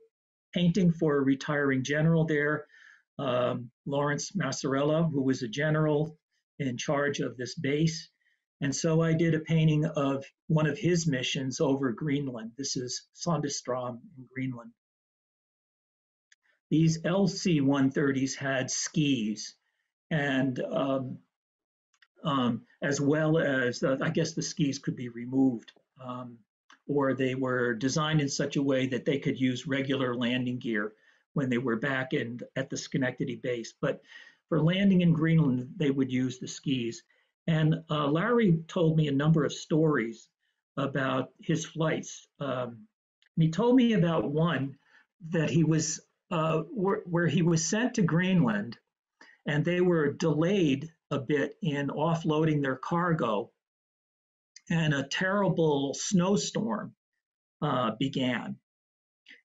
painting for a retiring general there, um, Lawrence Massarella, who was a general in charge of this base. And so I did a painting of one of his missions over Greenland. This is Sondrestrom in Greenland. These LC-130s had skis and um, um, as well as, uh, I guess the skis could be removed um, or they were designed in such a way that they could use regular landing gear when they were back in at the Schenectady base. But for landing in Greenland, they would use the skis. And uh, Larry told me a number of stories about his flights. Um, he told me about one that he was uh, where, where he was sent to Greenland, and they were delayed a bit in offloading their cargo, and a terrible snowstorm uh, began.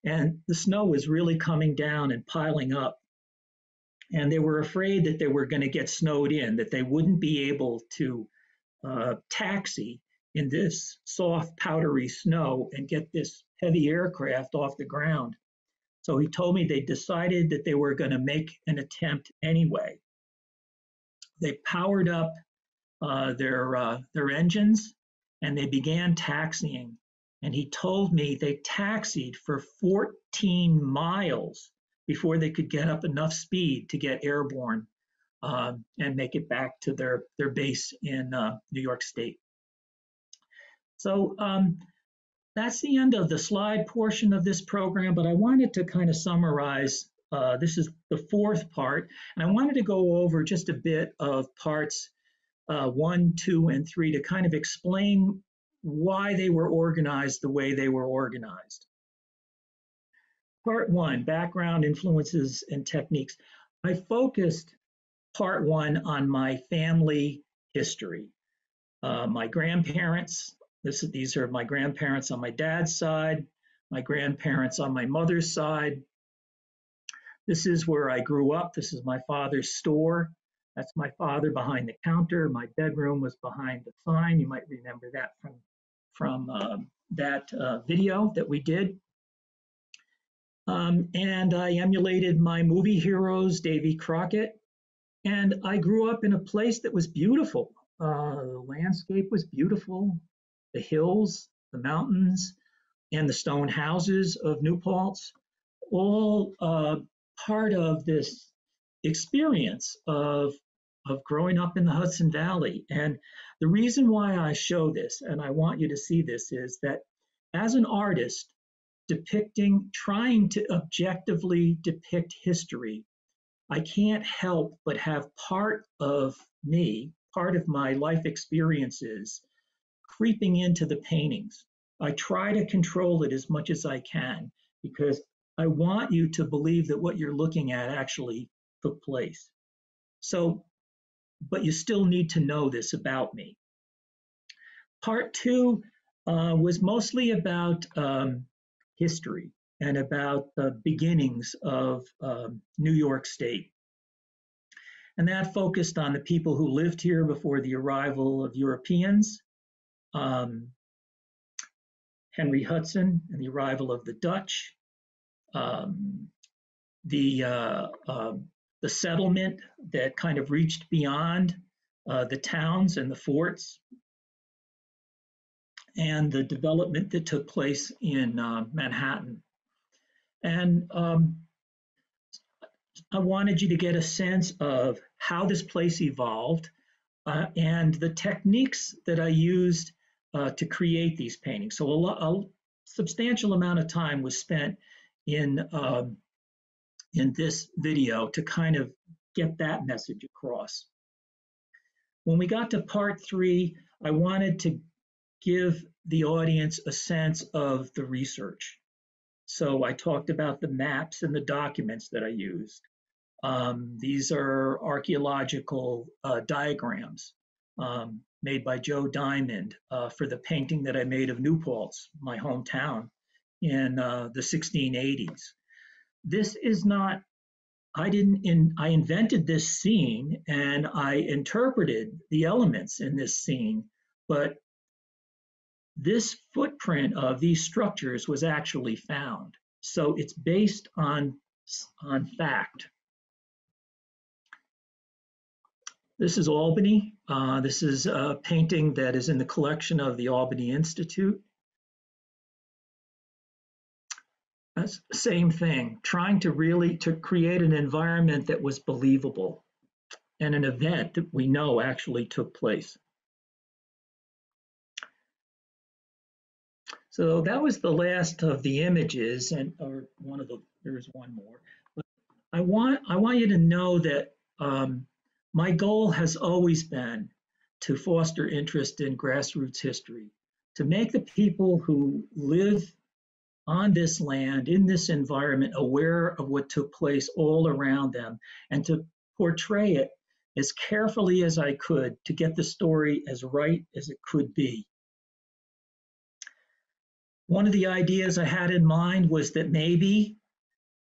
and the snow was really coming down and piling up. And they were afraid that they were going to get snowed in, that they wouldn't be able to uh, taxi in this soft, powdery snow and get this heavy aircraft off the ground. So he told me they decided that they were going to make an attempt anyway. They powered up uh, their uh, their engines and they began taxiing. And he told me they taxied for 14 miles before they could get up enough speed to get airborne um, and make it back to their, their base in uh, New York State. So um, that's the end of the slide portion of this program, but I wanted to kind of summarize. Uh, this is the fourth part, and I wanted to go over just a bit of parts uh, one, two, and three to kind of explain why they were organized the way they were organized. Part one, background, influences, and techniques. I focused part one on my family history. Uh, my grandparents, this, is these are my grandparents on my dad's side, my grandparents on my mother's side. This is where I grew up. This is my father's store. That's my father behind the counter. My bedroom was behind the sign. You might remember that from, from um, that uh, video that we did. Um, and I emulated my movie heroes, Davy Crockett. And I grew up in a place that was beautiful. Uh, the landscape was beautiful. The hills, the mountains, and the stone houses of New Paltz, all uh, part of this experience of of growing up in the Hudson Valley. And the reason why I show this, and I want you to see this, is that as an artist depicting, trying to objectively depict history, I can't help but have part of me, part of my life experiences creeping into the paintings. I try to control it as much as I can because I want you to believe that what you're looking at actually took place. So, but you still need to know this about me. Part two uh, was mostly about um, history and about the beginnings of um, New York State. And that focused on the people who lived here before the arrival of Europeans, um, Henry Hudson and the arrival of the Dutch, um, the uh, uh, the settlement that kind of reached beyond uh, the towns and the forts, and the development that took place in uh, Manhattan. And um, I wanted you to get a sense of how this place evolved uh, and the techniques that I used uh, to create these paintings. So a, a, substantial amount of time was spent in um, in this video to kind of get that message across. When we got to part three, I wanted to give the audience a sense of the research. So I talked about the maps and the documents that I used. Um, these are archaeological uh, diagrams. Um, made by Joe Diamond uh, for the painting that I made of New Paltz, my hometown, in uh, the 1680s. This is not, I didn't, in, I invented this scene and I interpreted the elements in this scene, but this footprint of these structures was actually found. So it's based on, on fact. This is Albany. Uh, this is a painting that is in the collection of the Albany Institute. Same thing, trying to really to create an environment that was believable and an event that we know actually took place. So that was the last of the images and or one of the there's one more. But I want I want you to know that um, my goal has always been to foster interest in grassroots history, to make the people who live on this land, in this environment, aware of what took place all around them, and to portray it as carefully as I could to get the story as right as it could be. one of the ideas I had in mind was that maybe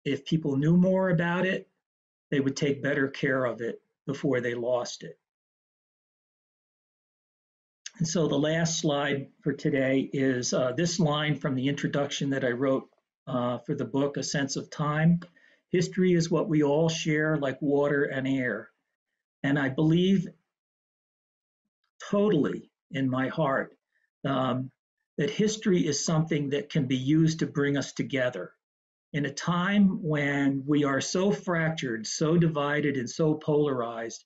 if people knew more about it, they would take better care of it before they lost it. And so the last slide for today is uh, this line from the introduction that I wrote uh, for the book, A Sense of Time. History is what we all share like water and air. And I believe totally in my heart um, that history is something that can be used to bring us together. In a time when we are so fractured, so divided, and so polarized,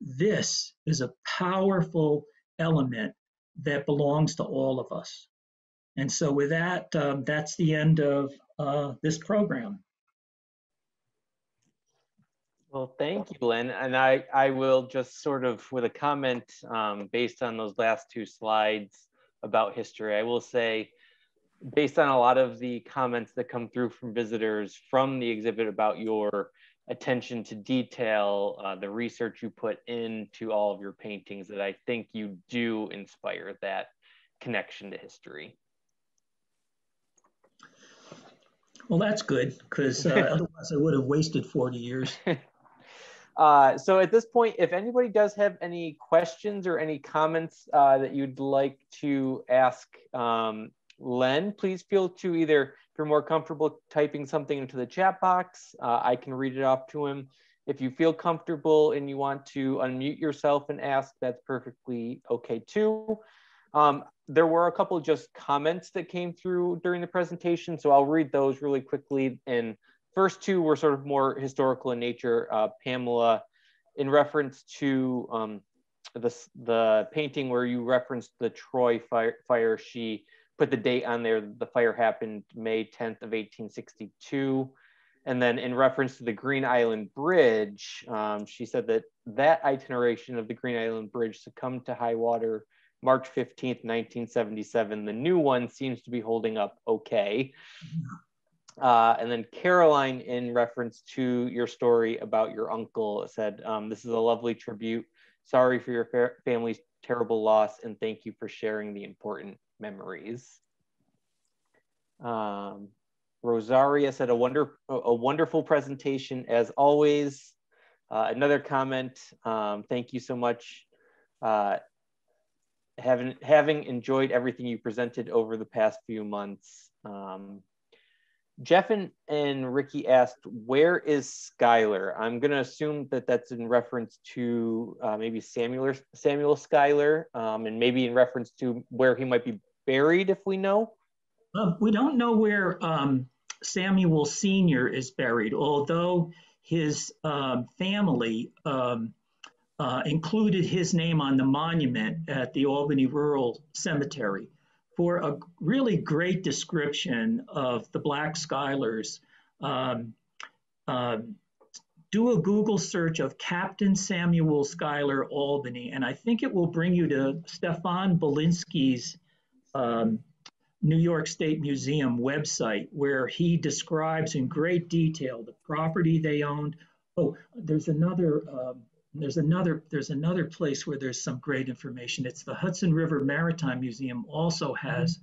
this is a powerful element that belongs to all of us. And so, with that, um, that's the end of uh, this program. Well, thank you, Len. And I, I will just sort of, with a comment um, based on those last two slides about history, I will say based on a lot of the comments that come through from visitors from the exhibit about your attention to detail, uh, the research you put into all of your paintings, that I think you do inspire that connection to history. Well, that's good because uh, otherwise I would have wasted 40 years. uh, so at this point, if anybody does have any questions or any comments uh, that you'd like to ask um, Len, please feel to either, if you're more comfortable typing something into the chat box, uh, I can read it off to him. If you feel comfortable and you want to unmute yourself and ask, that's perfectly okay too. Um, there were a couple just comments that came through during the presentation, so I'll read those really quickly. And first two were sort of more historical in nature. Uh, Pamela, in reference to um, the, the painting where you referenced the Troy fire, fire she put the date on there. The fire happened May 10th of 1862. And then in reference to the Green Island Bridge, um, she said that that itineration of the Green Island Bridge succumbed to high water March 15th, 1977. The new one seems to be holding up okay. Uh, and then Caroline, in reference to your story about your uncle, said, um, This is a lovely tribute. Sorry for your family's terrible loss, and thank you for sharing the important memories. Um, Rosaria said a wonder a wonderful presentation as always. Uh, another comment. Um, thank you so much. Uh, having having enjoyed everything you presented over the past few months. Um, Jeff and, and Ricky asked, where is Schuyler? I'm going to assume that that's in reference to uh, maybe Samuel, Samuel Schuyler um, and maybe in reference to where he might be buried, if we know. Uh, we don't know where um, Samuel Sr. is buried, although his um, family um, uh, included his name on the monument at the Albany Rural Cemetery for a really great description of the Black Schuylers. Um, uh, do a Google search of Captain Samuel Schuyler Albany, and I think it will bring you to Stefan Bielinski's um, New York State Museum website, where he describes in great detail the property they owned. Oh, there's another. Um, there's another there's another place where there's some great information. It's the Hudson River Maritime Museum also has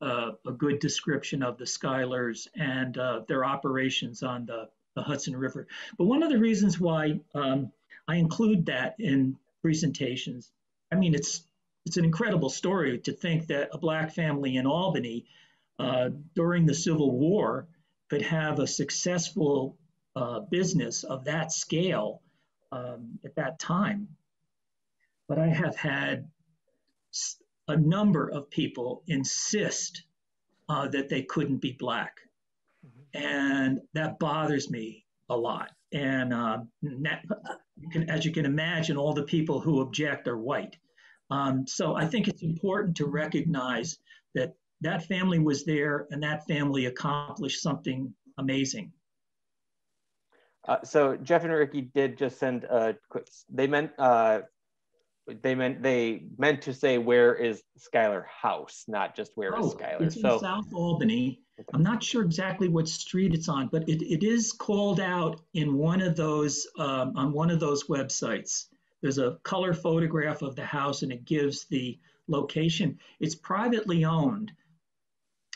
uh, a good description of the Schuylers and uh, their operations on the, the Hudson River. But one of the reasons why um, I include that in presentations, I mean, it's it's an incredible story to think that a black family in Albany uh, during the Civil War could have a successful uh, business of that scale um, at that time. But I have had a number of people insist uh, that they couldn't be black. Mm-hmm. And that bothers me a lot. And uh, as you can imagine, all the people who object are white. Um, so I think it's important to recognize that that family was there and that family accomplished something amazing. Uh, so Jeff and Ricky did just send a quick. They meant uh, they meant they meant to say where is Schuyler House, not just where oh, is Schuyler. It's in South Albany. I'm not sure exactly what street it's on, but it, it is called out in one of those um, on one of those websites. There's a color photograph of the house, and it gives the location. It's privately owned,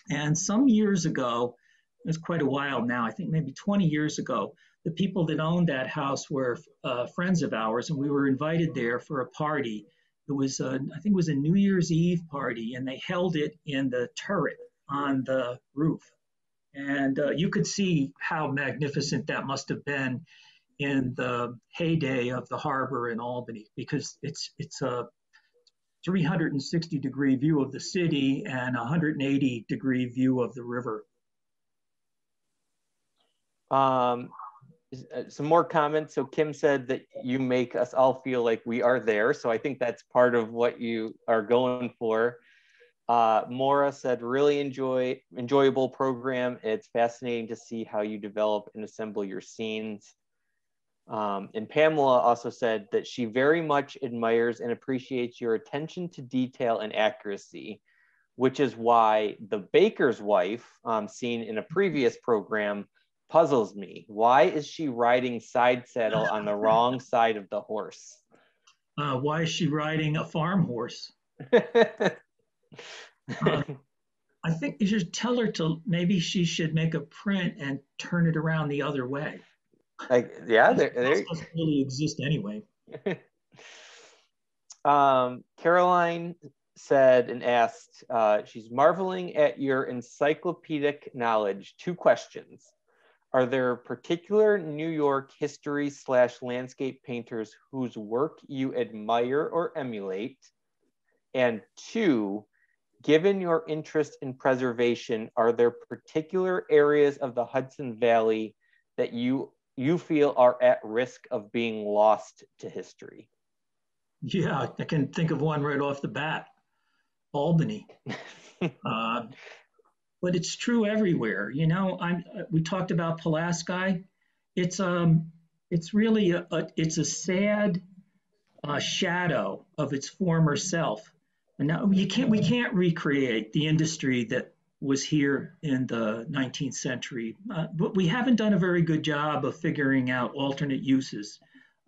And some years ago, it was quite a while now, I think maybe 20 years ago, the people that owned that house were uh, friends of ours, and we were invited there for a party. It was, a, I think, it was a New Year's Eve party, and they held it in the turret on the roof. And uh, you could see how magnificent that must have been in the heyday of the harbor in Albany, because it's it's a 360 degree view of the city and 180 degree view of the river. Um, uh, some more comments. So Kim said that you make us all feel like we are there. So I think that's part of what you are going for. Uh, Mora said, really enjoy enjoyable program. It's fascinating to see how you develop and assemble your scenes. Um, and Pamela also said that she very much admires and appreciates your attention to detail and accuracy, which is why the baker's wife, um, seen in a previous program, puzzles me. Why is she riding side saddle on the wrong side of the horse? Uh, why is she riding a farm horse? uh, I think you should tell her to maybe she should make a print and turn it around the other way. Like, yeah, there, there doesn't really exist anyway. um, Caroline said and asked, uh, she's marveling at your encyclopedic knowledge. Two questions. Are there particular New York history slash landscape painters whose work you admire or emulate? And two, given your interest in preservation, are there particular areas of the Hudson Valley that you you feel are at risk of being lost to history? Yeah, I can think of one right off the bat. Albany. uh, but it's true everywhere. You know, I'm, we talked about Pulaski. It's um, it's really a, a it's a sad uh, shadow of its former self. And now you can't we can't recreate the industry that was here in the 19th century, uh, but we haven't done a very good job of figuring out alternate uses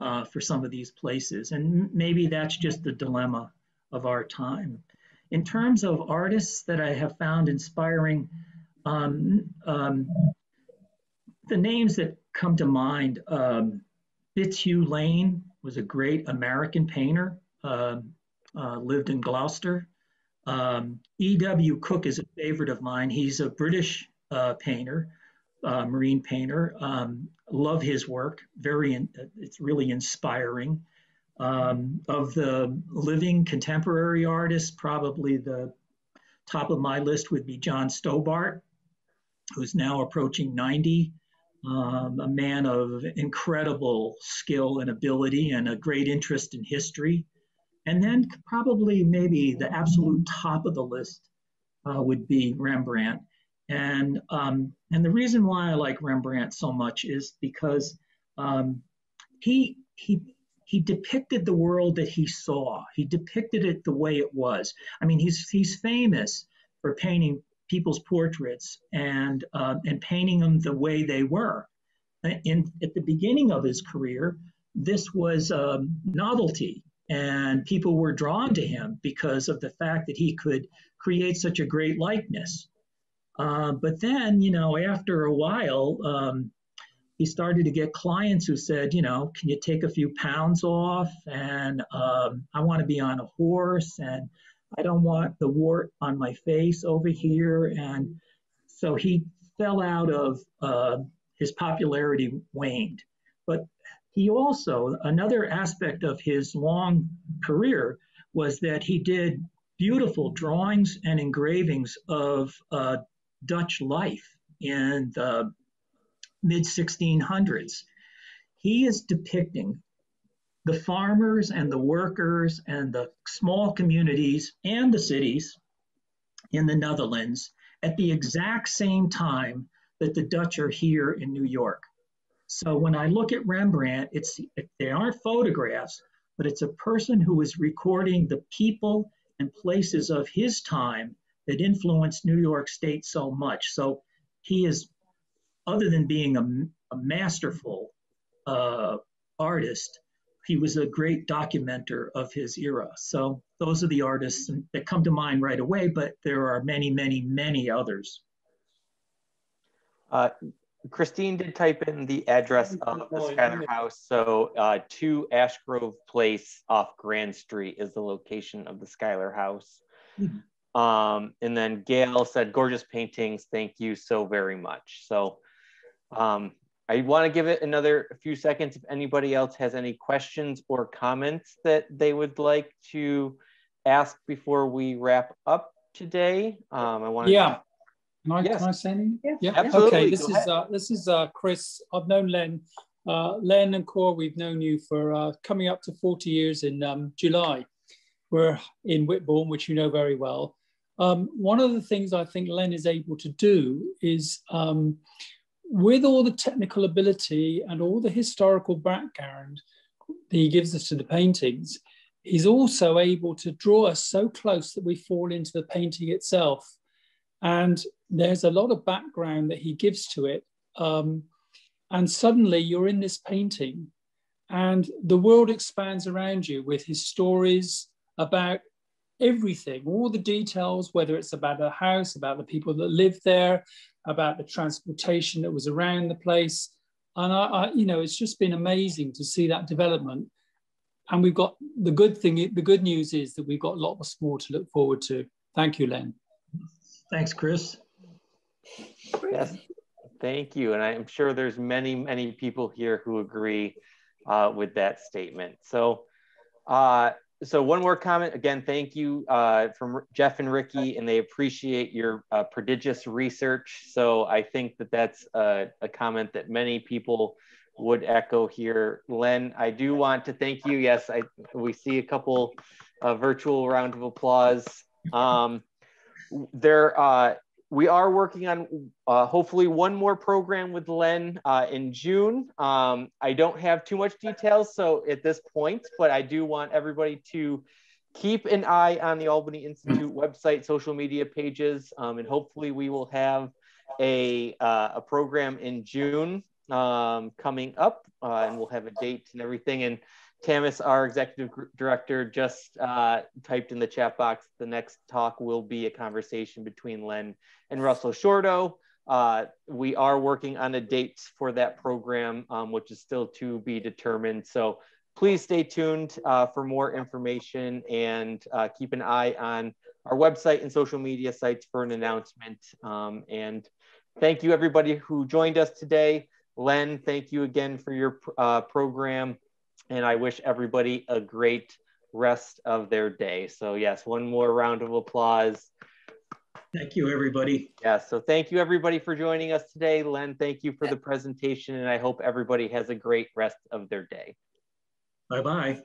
uh, for some of these places, and maybe that's just the dilemma of our time. In terms of artists that I have found inspiring, um, um, the names that come to mind, um, Fitzhugh Lane was a great American painter, uh, uh, lived in Gloucester. Um, E.W. Cooke is a favorite of mine. He's a British uh, painter, uh, marine painter. Um, love his work. Very, in, it's really inspiring. Um, of the living contemporary artists, probably the top of my list would be John Stobart, who's now approaching 90, um, a man of incredible skill and ability and a great interest in history. And then probably maybe the absolute top of the list uh, would be Rembrandt. And, um, and the reason why I like Rembrandt so much is because um, he, he, he depicted the world that he saw. He depicted it the way it was. I mean, he's he's famous for painting people's portraits and uh, and painting them the way they were. In at the beginning of his career, this was a um, novelty, and people were drawn to him because of the fact that he could create such a great likeness. Uh, but then, you know, after a while, um, he started to get clients who said, you know, can you take a few pounds off? And um, I want to be on a horse, and I don't want the wart on my face over here. And so he fell out of uh, his popularity waned. He also, another aspect of his long career was that he did beautiful drawings and engravings of uh, Dutch life in the mid 1600s. He is depicting the farmers and the workers and the small communities and the cities in the Netherlands at the exact same time that the Dutch are here in New York. So when I look at Rembrandt, it's they aren't photographs, but it's a person who is recording the people and places of his time that influenced New York State so much. So he is other than being a, a masterful uh, artist, he was a great documenter of his era. So those are the artists that come to mind right away, but there are many, many, many others. Uh, Christine did type in the address of the Schuyler House. So uh, 2 Ashgrove Place off Grand Street is the location of the Schuyler House. Mm-hmm. Um, and then Gail said, gorgeous paintings. Thank you so very much. So um, I want to give it another few seconds if anybody else has any questions or comments that they would like to ask before we wrap up today. Um, I want to. Yeah. Can I, yes. can I say anything? Yeah. yeah. Absolutely. Okay. This Go is uh, this is uh, Chris. I've known Len. Uh, Len and Cor, we've known you for uh, coming up to 40 years in um, July. We're in Whitbourne, which you know very well. Um, one of the things I think Len is able to do is um, with all the technical ability and all the historical background that he gives us to the paintings, he's also able to draw us so close that we fall into the painting itself. And there's a lot of background that he gives to it. Um, and suddenly you're in this painting, and the world expands around you with his stories about everything, all the details, whether it's about the house, about the people that live there, about the transportation that was around the place. And I, I, you know, it's just been amazing to see that development. And we've got the good thing, the good news is that we've got lots more to look forward to. Thank you, Len. Thanks, Chris. Yes, thank you. And I'm sure there's many, many people here who agree uh, with that statement. So uh, so one more comment. Again thank you uh, from jeff and ricky and they appreciate your uh, prodigious research. So i think that that's a, a, comment that many people would echo here. Len i do want to thank you. Yes i we see a couple uh, virtual round of applause. Um, there uh, we are working on uh, hopefully one more program with Len uh, in June. Um, I don't have too much details so at this point, but I do want everybody to keep an eye on the Albany Institute website, social media pages, um, and hopefully we will have a, uh, a program in June um, coming up uh, and we'll have a date and everything. And Tammis, our executive director, just uh, typed in the chat box. The next talk will be a conversation between Len and Russell Shorto. Uh, we are working on a date for that program, um, which is still to be determined. So please stay tuned uh, for more information and uh, keep an eye on our website and social media sites for an announcement. Um, and thank you everybody who joined us today. Len, thank you again for your uh, program and I wish everybody a great rest of their day. So yes, one more round of applause. Thank you, everybody. Yeah, so thank you everybody for joining us today. Len, thank you for the presentation and I hope everybody has a great rest of their day. Bye-bye.